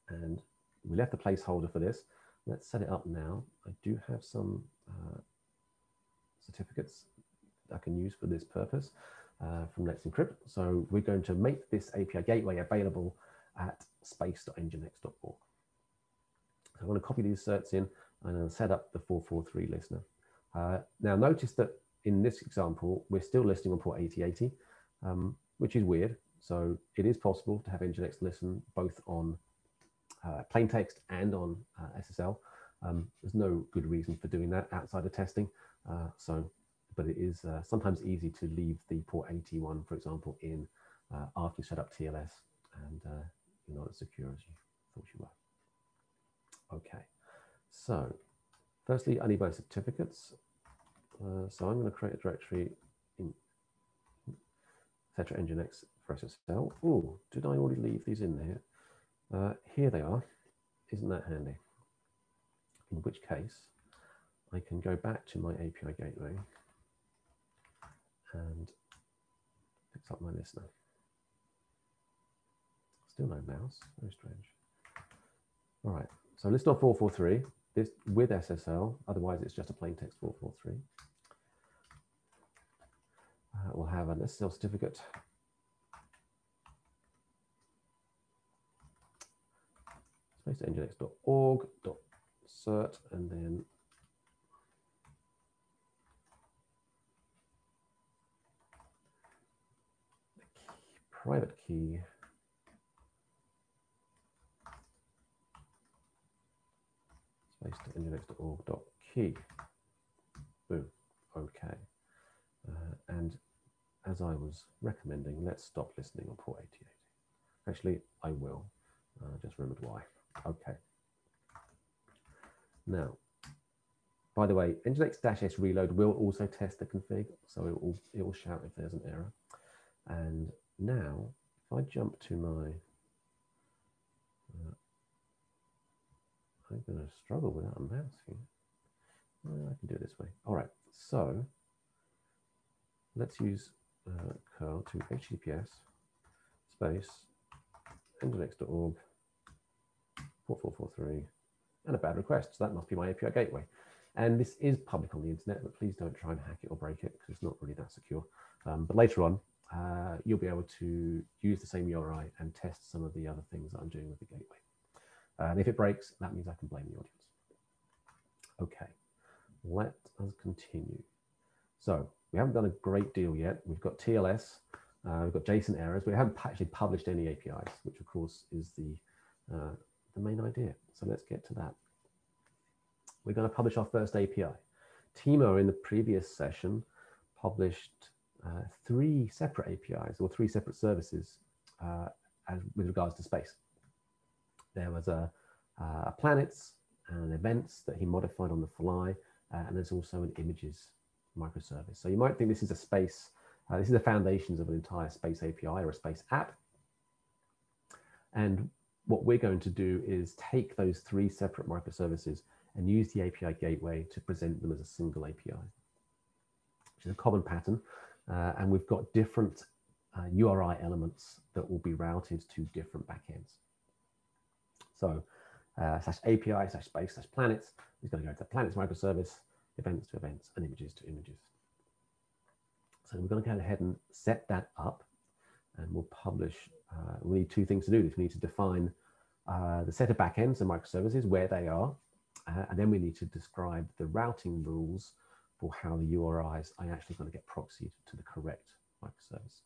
And we left the placeholder for this. Let's set it up now. I do have some uh, certificates I can use for this purpose uh, from Let's Encrypt. So we're going to make this API gateway available at space.nginx.org. So I'm going to copy these certs in and set up the 443 listener. Uh, now notice that in this example, we're still listening on port 8080, um, which is weird. So it is possible to have Nginx listen both on uh, plain text and on uh, SSL. Um, there's no good reason for doing that outside of testing. Uh, so but it is uh, sometimes easy to leave the port 81, for example, in uh, after you set up TLS and uh, you're not as secure as you thought you were. Okay, so firstly, I need my certificates. Uh, so I'm going to create a directory in Tetra Nginx for SSL. Oh, did I already leave these in there? Uh, here they are. Isn't that handy? In which case, I can go back to my API gateway and picks up my listener. Still no mouse, very strange. All right, so list of 443, this with SSL, otherwise it's just a plain text 443. Uh, we'll have an SSL certificate. space.nginx.org cert and then private key space to nginx.org.key. Boom. Okay. Uh, and as I was recommending, let's stop listening on port 8080. Actually, I will. Uh, just remembered why. Okay. Now, by the way, nginx-s reload will also test the config, so it will, it will shout if there's an error. And now, if I jump to my, uh, I'm going to struggle without a mouse here. I can do it this way. All right, so let's use uh, curl to https space nginx.org 4443 and a bad request. So that must be my API gateway. And this is public on the internet, but please don't try and hack it or break it because it's not really that secure. Um, but later on, uh, you'll be able to use the same URI and test some of the other things that I'm doing with the gateway. And if it breaks, that means I can blame the audience. Okay, let us continue. So we haven't done a great deal yet. We've got TLS, uh, we've got JSON errors. We haven't actually published any APIs, which of course is the, uh, the main idea. So let's get to that. We're going to publish our first API. Timo in the previous session published uh, three separate APIs or three separate services uh, as, with regards to space. There was a, uh, planets and events that he modified on the fly, uh, and there's also an images microservice. So you might think this is a space, this is the foundations of an entire space API or a space app. And what we're going to do is take those three separate microservices and use the API gateway to present them as a single API, which is a common pattern. Uh, and we've got different uh, URI elements that will be routed to different backends. So uh, slash API slash space slash planets is going to go to planets microservice, events to events, and images to images. So we're going to go ahead and set that up and we'll publish. Uh, we need two things to do this. We need to define uh, the set of backends and microservices, where they are, uh, and then we need to describe the routing rules for how the URIs are actually going to get proxied to the correct microservice.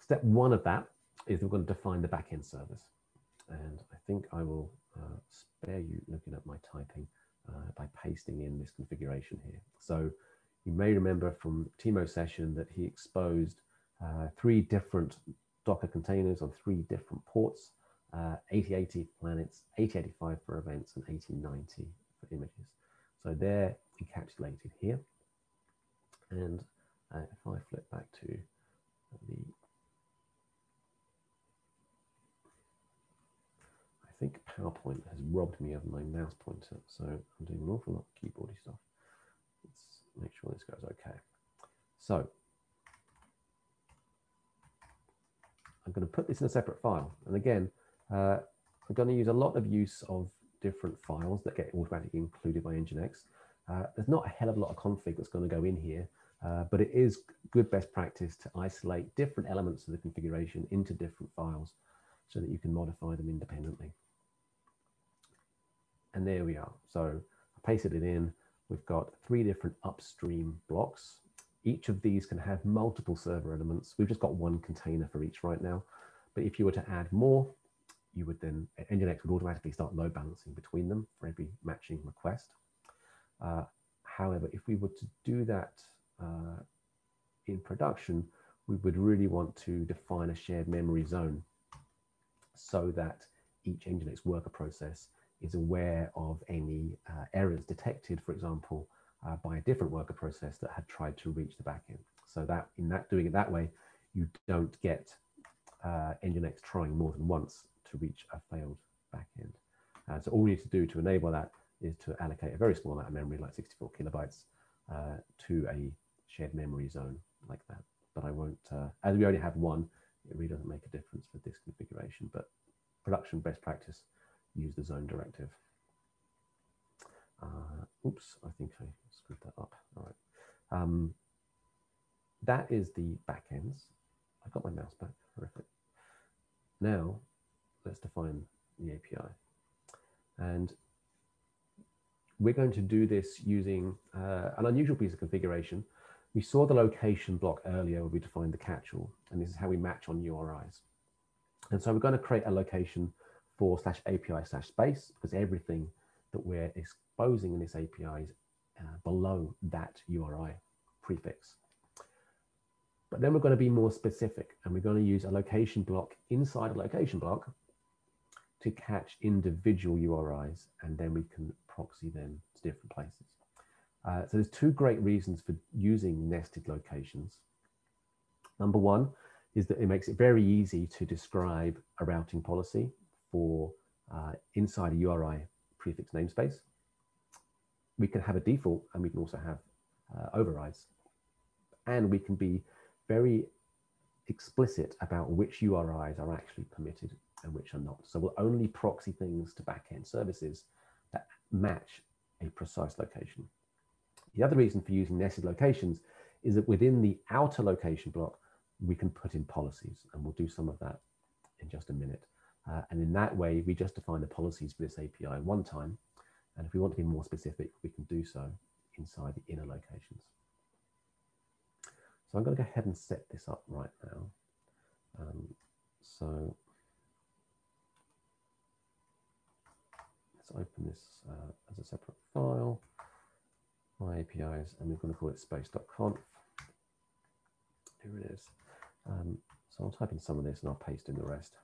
Step one of that is we're going to define the backend service. And I think I will uh, spare you looking at my typing uh, by pasting in this configuration here. So you may remember from Timo's session that he exposed uh, three different Docker containers on three different ports, uh, 8080 planets, 8085 for events, and 8090 for images. So they're encapsulated here. And uh, if I flip back to the, I think PowerPoint has robbed me of my mouse pointer. So I'm doing an awful lot of keyboardy stuff. Let's make sure this goes okay. So I'm going to put this in a separate file. And again, uh, I'm going to use a lot of use of different files that get automatically included by Nginx. Uh, there's not a hell of a lot of config that's going to go in here, uh, but it is good best practice to isolate different elements of the configuration into different files so that you can modify them independently. And there we are. So I pasted it in. We've got three different upstream blocks. Each of these can have multiple server elements. We've just got one container for each right now. But if you were to add more, you would then, Nginx would automatically start load balancing between them for every matching request. Uh, however, if we were to do that uh, in production, we would really want to define a shared memory zone so that each Nginx worker process is aware of any uh, errors detected, for example, uh, by a different worker process that had tried to reach the backend. So that in that doing it that way, you don't get uh, Nginx trying more than once to reach a failed backend. Uh, so all we need to do to enable that is to allocate a very small amount of memory, like 64 kilobytes, uh, to a shared memory zone like that. But I won't, uh, as we only have one, it really doesn't make a difference for this configuration, but production best practice, use the zone directive. Uh, oops, I think I screwed that up. All right. Um, that is the backends. I got my mouse back. Horrific. Now, let's define the API. And we're going to do this using uh, an unusual piece of configuration. We saw the location block earlier where we defined the catch-all, and this is how we match on URIs. And so we're going to create a location for slash API slash space because everything that we're exposing in this API is uh, below that URI prefix. But then we're going to be more specific and we're going to use a location block inside a location block to catch individual URIs and then we can proxy them to different places. Uh, so there's two great reasons for using nested locations. Number one is that it makes it very easy to describe a routing policy for uh, inside a URI prefix namespace. We can have a default and we can also have uh, overrides. And we can be very explicit about which URIs are actually permitted and which are not. So we'll only proxy things to backend services that match a precise location. The other reason for using nested locations is that within the outer location block, we can put in policies and we'll do some of that in just a minute. Uh, and in that way, we just define the policies for this API one time. And if we want to be more specific, we can do so inside the inner locations. So I'm going to go ahead and set this up right now. Um, so open this uh, as a separate file, my APIs, and we're going to call it space.conf. Here it is. Um, so I'll type in some of this and I'll paste in the rest.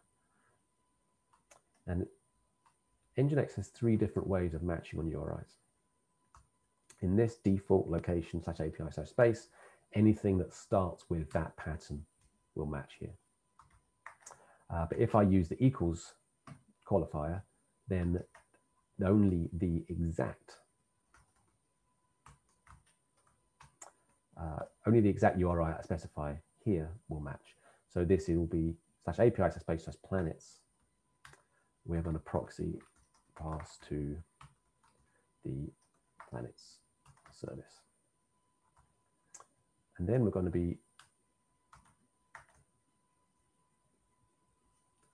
And Nginx has three different ways of matching on URIs. In this default location slash API slash space, anything that starts with that pattern will match here. Uh, but if I use the equals qualifier, then only the exact uh, only the exact URI I specify here will match. So this will be slash API slash space slash planets. We're going to proxy pass to the planets service. And then we're going to be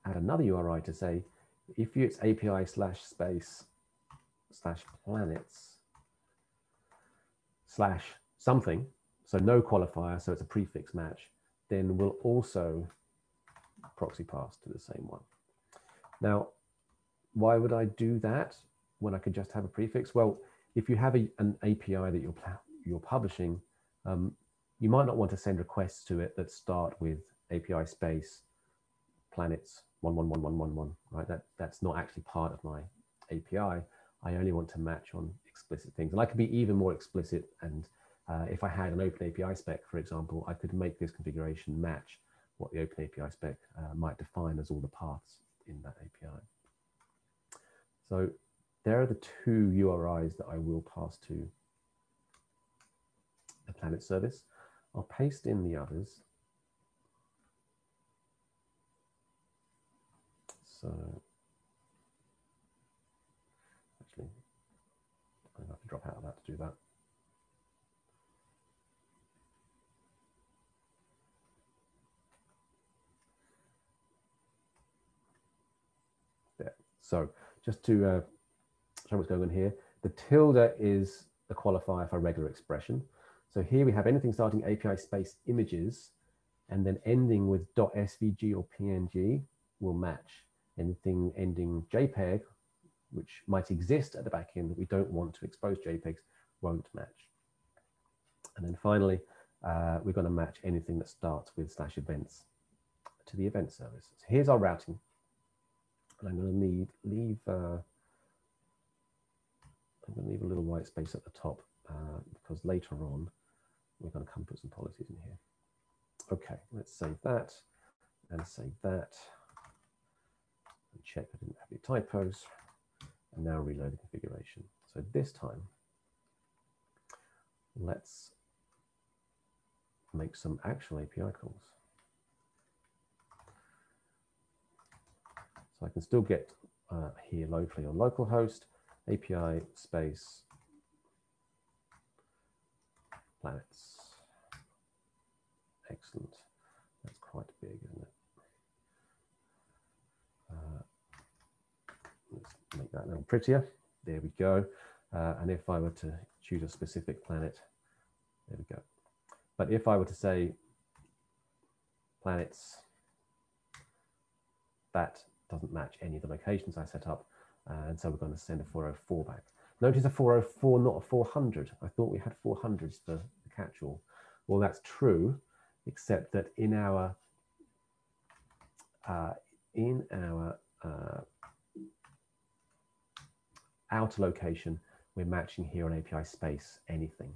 add another URI to say, if you, it's API slash space slash planets slash something, so no qualifier, so it's a prefix match, then we'll also proxy pass to the same one. Now, why would I do that when I could just have a prefix? Well, if you have a, an API that you're, you're publishing, um, you might not want to send requests to it that start with API space planets 111111, right? That, that's not actually part of my API. I only want to match on explicit things. And I could be even more explicit. And uh, if I had an open API spec, for example, I could make this configuration match what the open API spec uh, might define as all the paths in that API. So there are the two URIs that I will pass to the Planet service. I'll paste in the others. So actually, I have to drop out of that to do that. There. So just to uh, show what's going on here, the tilde is the qualifier for regular expression. So here we have anything starting API space images and then ending with .svg or PNG will match. Anything ending JPEG, which might exist at the back end that we don't want to expose JPEGs, won't match. And then finally, uh, we're going to match anything that starts with slash events to the event service. So here's our routing. And I'm going to need leave uh, I'm going to leave a little white space at the top uh, because later on we're going to come put some policies in here. Okay, let's save that and save that and check I didn't have any typos and now reload the configuration. So this time, let's make some actual API calls. So I can still get uh, here locally on localhost, API space planets. Excellent. That's quite big, isn't it? Uh, let's make that a little prettier. There we go. Uh, and if I were to choose a specific planet, there we go. But if I were to say planets, that doesn't match any of the locations I set up. Uh, and so we're going to send a 404 back. Notice a 404, not a 400. I thought we had 400s for the catch-all. Well, that's true, except that in our uh, in our uh, outer location, we're matching here on API space anything.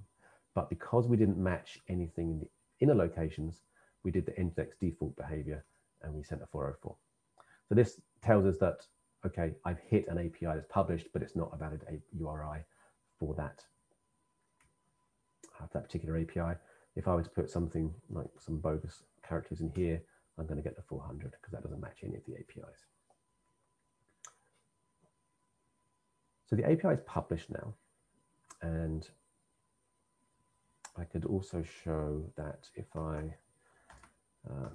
But because we didn't match anything in the inner locations, we did the Nginx default behavior and we sent a 404. So this tells us that, okay, I've hit an API that's published, but it's not a valid URI for that, uh, that particular API. If I were to put something like some bogus characters in here, I'm going to get the 400 because that doesn't match any of the APIs. So the API is published now, and I could also show that if I uh,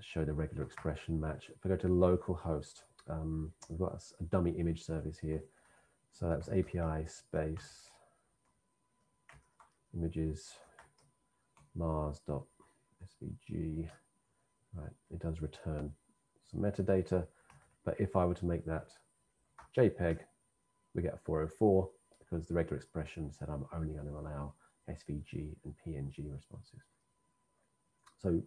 show the regular expression match, if I go to localhost, um, I've got a, a dummy image service here. So that was API space images mars.svg. Right, it does return some metadata, but if I were to make that JPEG, we get a 404 because the regular expression said I'm only going to allow SVG and PNG responses. So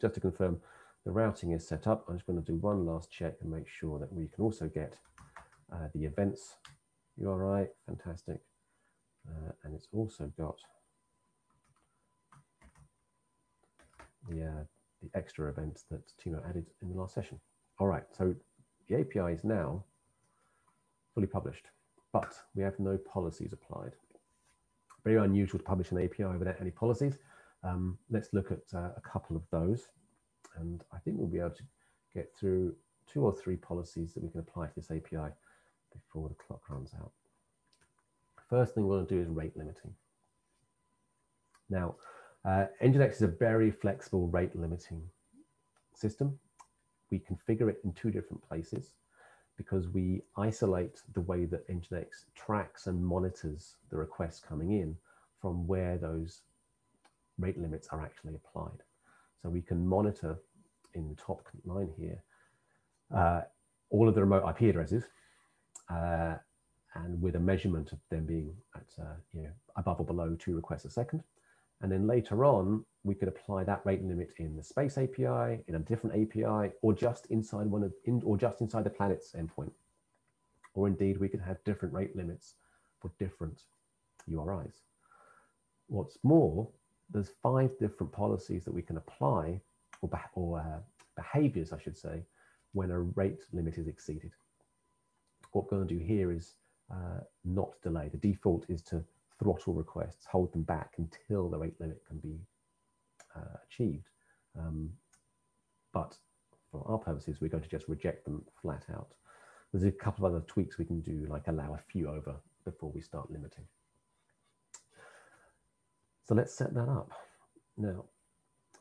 just to confirm, the routing is set up. I'm just going to do one last check and make sure that we can also get uh, the events URI, fantastic. Uh, and it's also got the, uh, the extra events that Timo added in the last session. All right, so the API is now fully published, but we have no policies applied. Very unusual to publish an API without any policies. Um, let's look at uh, a couple of those. And I think we'll be able to get through two or three policies that we can apply to this API before the clock runs out. First thing we're going to do is rate limiting. Now, uh, Nginx is a very flexible rate limiting system. We configure it in two different places because we isolate the way that Nginx tracks and monitors the requests coming in from where those rate limits are actually applied. So we can monitor in the top line here uh, all of the remote IP addresses uh, and with a measurement of them being at uh, you know, above or below two requests a second. And then later on, we could apply that rate limit in the space API, in a different API, or just inside one of, in, or just inside the planet's endpoint. Or indeed, we could have different rate limits for different URIs. What's more, there's five different policies that we can apply, or, or uh, behaviors, I should say, when a rate limit is exceeded. What we're going to do here is uh, not delay. The default is to throttle requests, hold them back until the rate limit can be uh, achieved. Um, but for our purposes, we're going to just reject them flat out. There's a couple of other tweaks we can do, like allow a few over before we start limiting. So let's set that up. Now,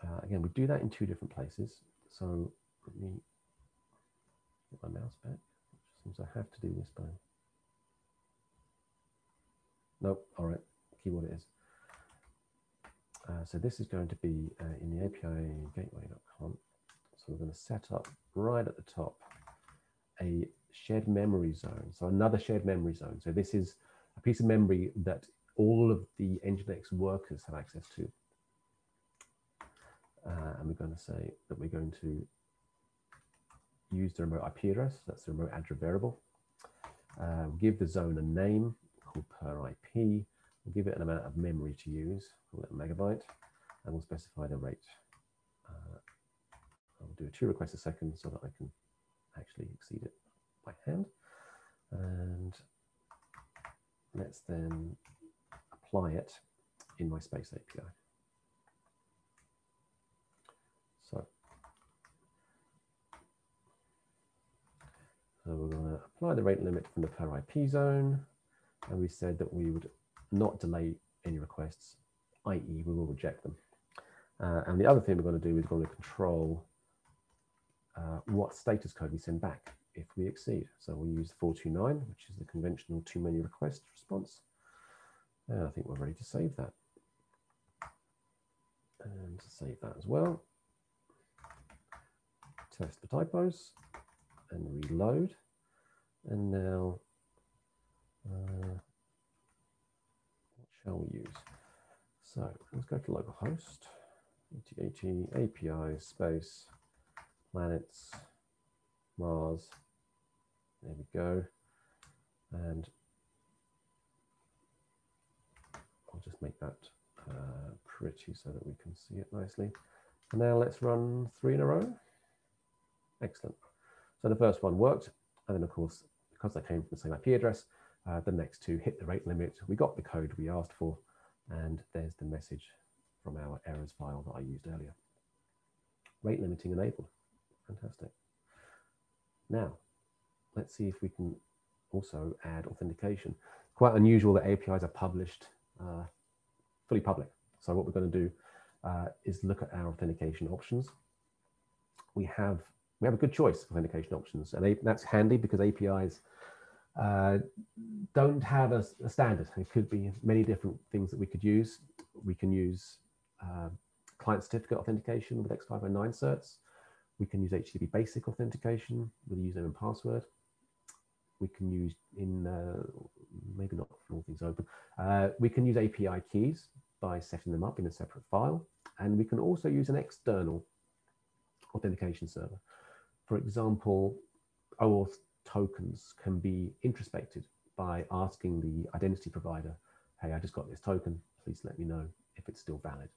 uh, again, we do that in two different places. So let me get my mouse back. Seems I have to do this by Nope, all right, keyboard it is. Uh, so this is going to be uh, in the API gateway.conf. So we're going to set up right at the top a shared memory zone. So another shared memory zone. So this is a piece of memory that all of the Nginx workers have access to. Uh, and we're going to say that we're going to use the remote IP address. That's the remote address variable. Uh, give the zone a name per IP. We'll give it an amount of memory to use, call it a megabyte, and we'll specify the rate. Uh, I'll do two requests a second so that I can actually exceed it by hand. And let's then apply it in my space API. So, so we're going to apply the rate limit from the per IP zone and we said that we would not delay any requests, i.e. we will reject them. Uh, and the other thing we're going to do is we're going to control uh, what status code we send back if we exceed. So we use 429, which is the conventional too many requests response. And I think we're ready to save that. And save that as well. Test the typos and reload. And now uh, what shall we use? So let's go to localhost, AT API space, planets, Mars. There we go. And I'll just make that uh, pretty so that we can see it nicely. And now let's run three in a row. Excellent. So the first one worked. And then of course, because they came from the same IP address, uh, the next two hit the rate limit. We got the code we asked for, and there's the message from our errors file that I used earlier. Rate limiting enabled. Fantastic. Now, let's see if we can also add authentication. Quite unusual that APIs are published uh, fully public. So what we're going to do uh, is look at our authentication options. We have we have a good choice of authentication options, and that's handy because APIs uh, don't have a, a, standard. It could be many different things that we could use. We can use uh, client certificate authentication with X509 certs. We can use HTTP basic authentication with a username and password. We can use in, uh, maybe not all things open, uh, we can use API keys by setting them up in a separate file. And we can also use an external authentication server. For example, OAuth tokens can be introspected by asking the identity provider, hey, I just got this token, please let me know if it's still valid.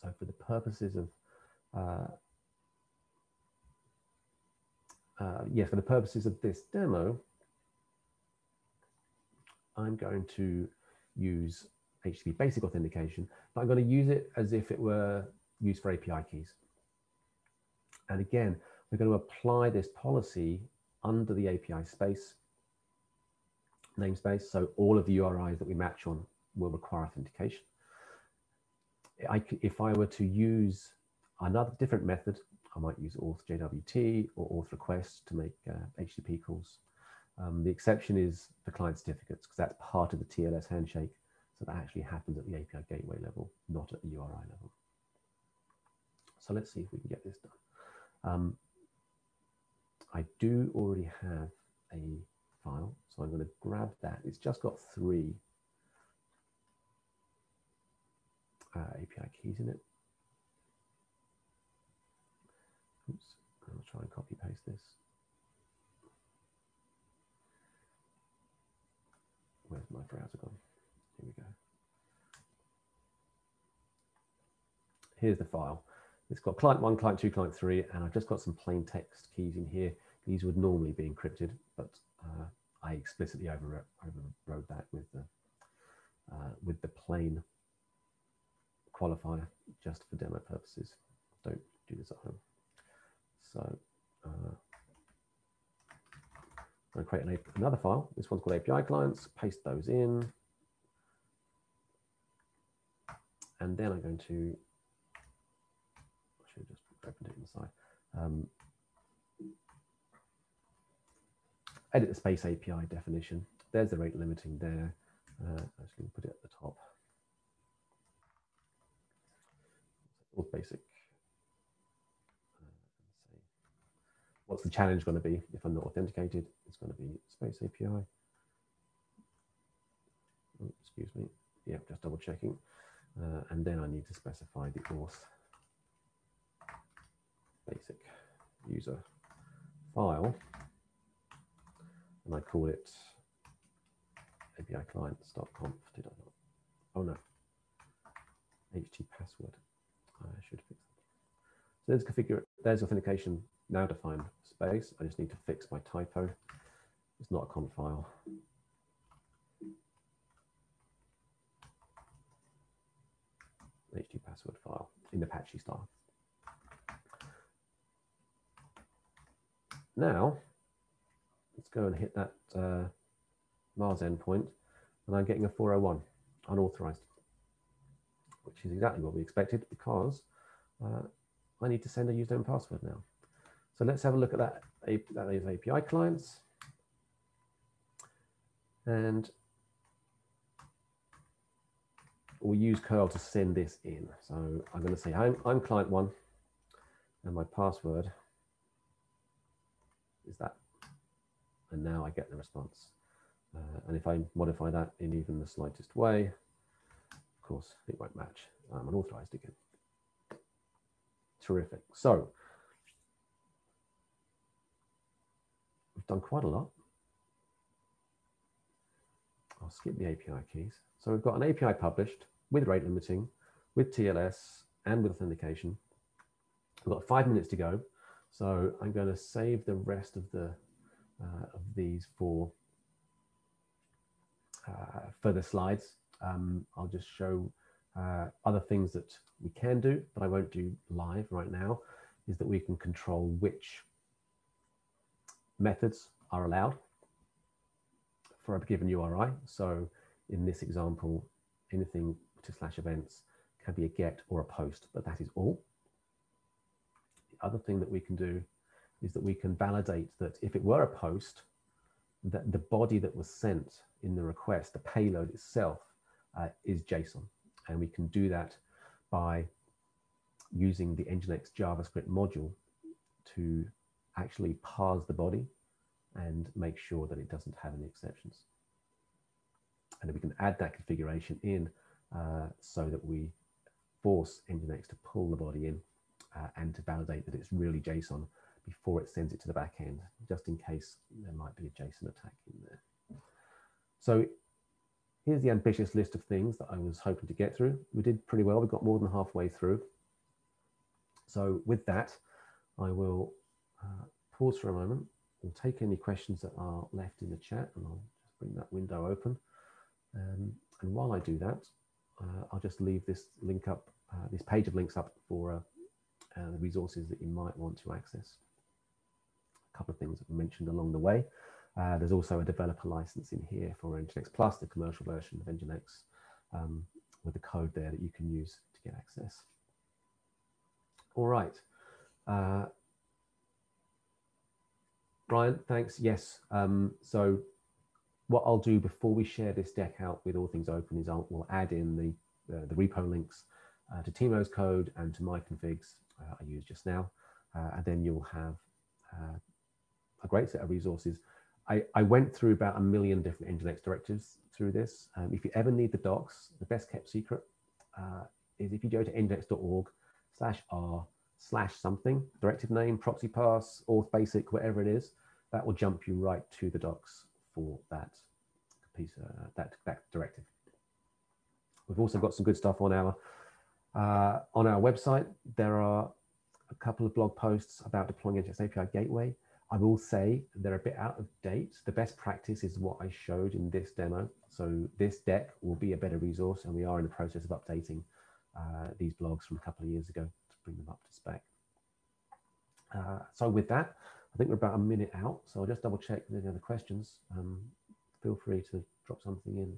So for the purposes of, uh, uh, yeah, for the purposes of this demo, I'm going to use HTTP basic authentication, but I'm going to use it as if it were used for API keys. And again, we're going to apply this policy under the API space namespace. So all of the URIs that we match on will require authentication. I, if I were to use another different method, I might use auth JWT or auth request to make uh, HTTP calls. Um, the exception is for client certificates because that's part of the TLS handshake. So that actually happens at the API gateway level, not at the URI level. So let's see if we can get this done. Um, I do already have a file, so I'm going to grab that. It's just got three uh, API keys in it. Oops, I'll try and copy paste this. Where's my browser gone? Here we go. Here's the file. It's got client one, client two, client three, and I've just got some plain text keys in here. These would normally be encrypted, but uh, I explicitly overrode, that with the uh, with the plain qualifier just for demo purposes. Don't do this at home. So uh, I'm going to create an, another file. This one's called API clients. Paste those in. And then I'm going to it inside. Um, edit the space API definition. There's the rate limiting there. Uh, actually, put it at the top. Auth basic. Uh, what's the challenge going to be if I'm not authenticated? It's going to be space API. Oh, excuse me. Yeah, just double checking. Uh, and then I need to specify the auth basic user file, and I call it API clients.conf. Did I not? Oh no, HT password. I should fix that. So there's configure. There's authentication now defined space. I just need to fix my typo. It's not a conf file. htpasswd file in Apache style. Now, let's go and hit that uh, Mars endpoint, and I'm getting a 401 unauthorized, which is exactly what we expected because uh, I need to send a username and password now. So let's have a look at that, is API clients. And we'll use curl to send this in. So I'm going to say I'm, I'm client one and my password is that. And now I get the response. Uh, and if I modify that in even the slightest way, of course, it won't match. I'm unauthorized again. Terrific. So we've done quite a lot. I'll skip the API keys. So we've got an API published with rate limiting, with TLS, and with authentication. We've got five minutes to go. So I'm going to save the rest of the uh, of these for uh, further slides. Um, I'll just show uh, other things that we can do, but I won't do live right now, is that we can control which methods are allowed for a given URI. So in this example, anything to slash events can be a get or a post, but that is all. The other thing that we can do is that we can validate that if it were a post, that the body that was sent in the request, the payload itself, uh, is JSON. And we can do that by using the Nginx JavaScript module to actually parse the body and make sure that it doesn't have any exceptions. And we can add that configuration in uh, so that we force Nginx to pull the body in uh, and to validate that it's really JSON before it sends it to the back end, just in case there might be a JSON attack in there. So here's the ambitious list of things that I was hoping to get through. We did pretty well. We got more than halfway through. So with that, I will uh, pause for a moment. We'll take any questions that are left in the chat and I'll just bring that window open. Um, and while I do that, uh, I'll just leave this link up, uh, this page of links up for uh, the resources that you might want to access. A couple of things that were mentioned along the way. Uh, there's also a developer license in here for Nginx Plus, the commercial version of Nginx, um, with the code there that you can use to get access. All right. Uh, Brian, thanks. Yes. Um, so what I'll do before we share this deck out with all things open is I'll we'll add in the, uh, the repo links uh, to Timo's code and to my configs I used just now. Uh, and then you'll have uh, a great set of resources I, I went through about a million different Nginx directives through this. Um, if you ever need the docs, the best kept secret uh, is if you go to nginx.org slash r slash something, directive name, proxy pass, auth basic, whatever it is, that will jump you right to the docs for that piece, uh, that, that directive. We've also got some good stuff on our uh, on our website. There are a couple of blog posts about deploying Nginx API Gateway. I will say they're a bit out of date. The best practice is what I showed in this demo. So this deck will be a better resource and we are in the process of updating uh, these blogs from a couple of years ago to bring them up to spec. Uh, so with that, I think we're about a minute out. So I'll just double check any other questions. Um, feel free to drop something in.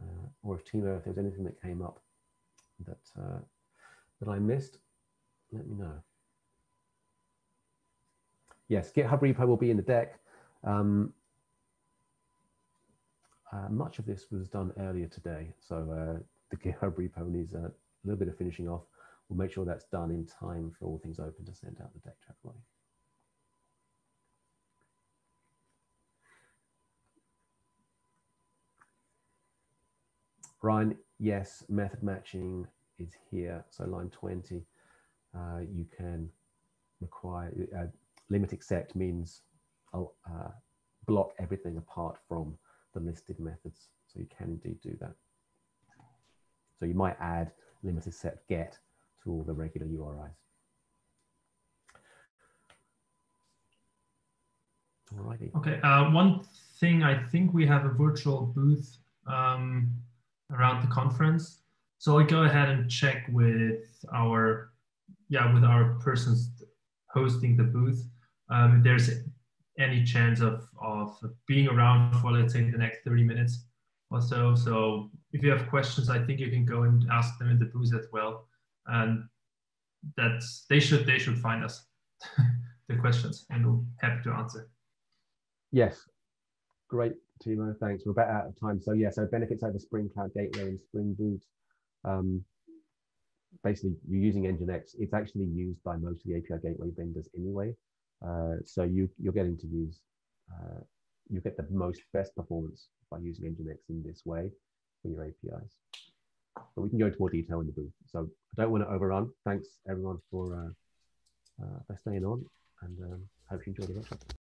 Uh, or if Timo, if there's anything that came up that, uh, that I missed, let me know yes, GitHub repo will be in the deck. Um, uh, much of this was done earlier today, so uh, the GitHub repo needs a little bit of finishing off. We'll make sure that's done in time for all things open to send out the deck track body. Ryan, yes, method matching is here. So line 20, uh, you can require, uh, limit except means I'll uh, block everything apart from the listed methods. So you can indeed do that. So you might add limit except get to all the regular URIs. Alrighty. Okay, uh, one thing, I think we have a virtual booth um, around the conference. So I go ahead and check with our, yeah, with our persons hosting the booth um, if there's any chance of, of being around for, let's say, the next 30 minutes or so. So if you have questions, I think you can go and ask them in the booth as well. And that's, they should, they should find us the questions and we'll happy to answer. Yes, great, Timo. Thanks. We're about out of time. So yeah, so benefits over Spring Cloud Gateway and Spring Boot. Um, basically, you're using Nginx. It's actually used by most of the API Gateway vendors anyway. Uh, so you, you're getting to use, uh, you get the most best performance by using Nginx in this way for your APIs. But we can go into more detail in the booth. So I don't want to overrun. Thanks everyone for, uh, uh for staying on and um, hope you enjoy the workshop.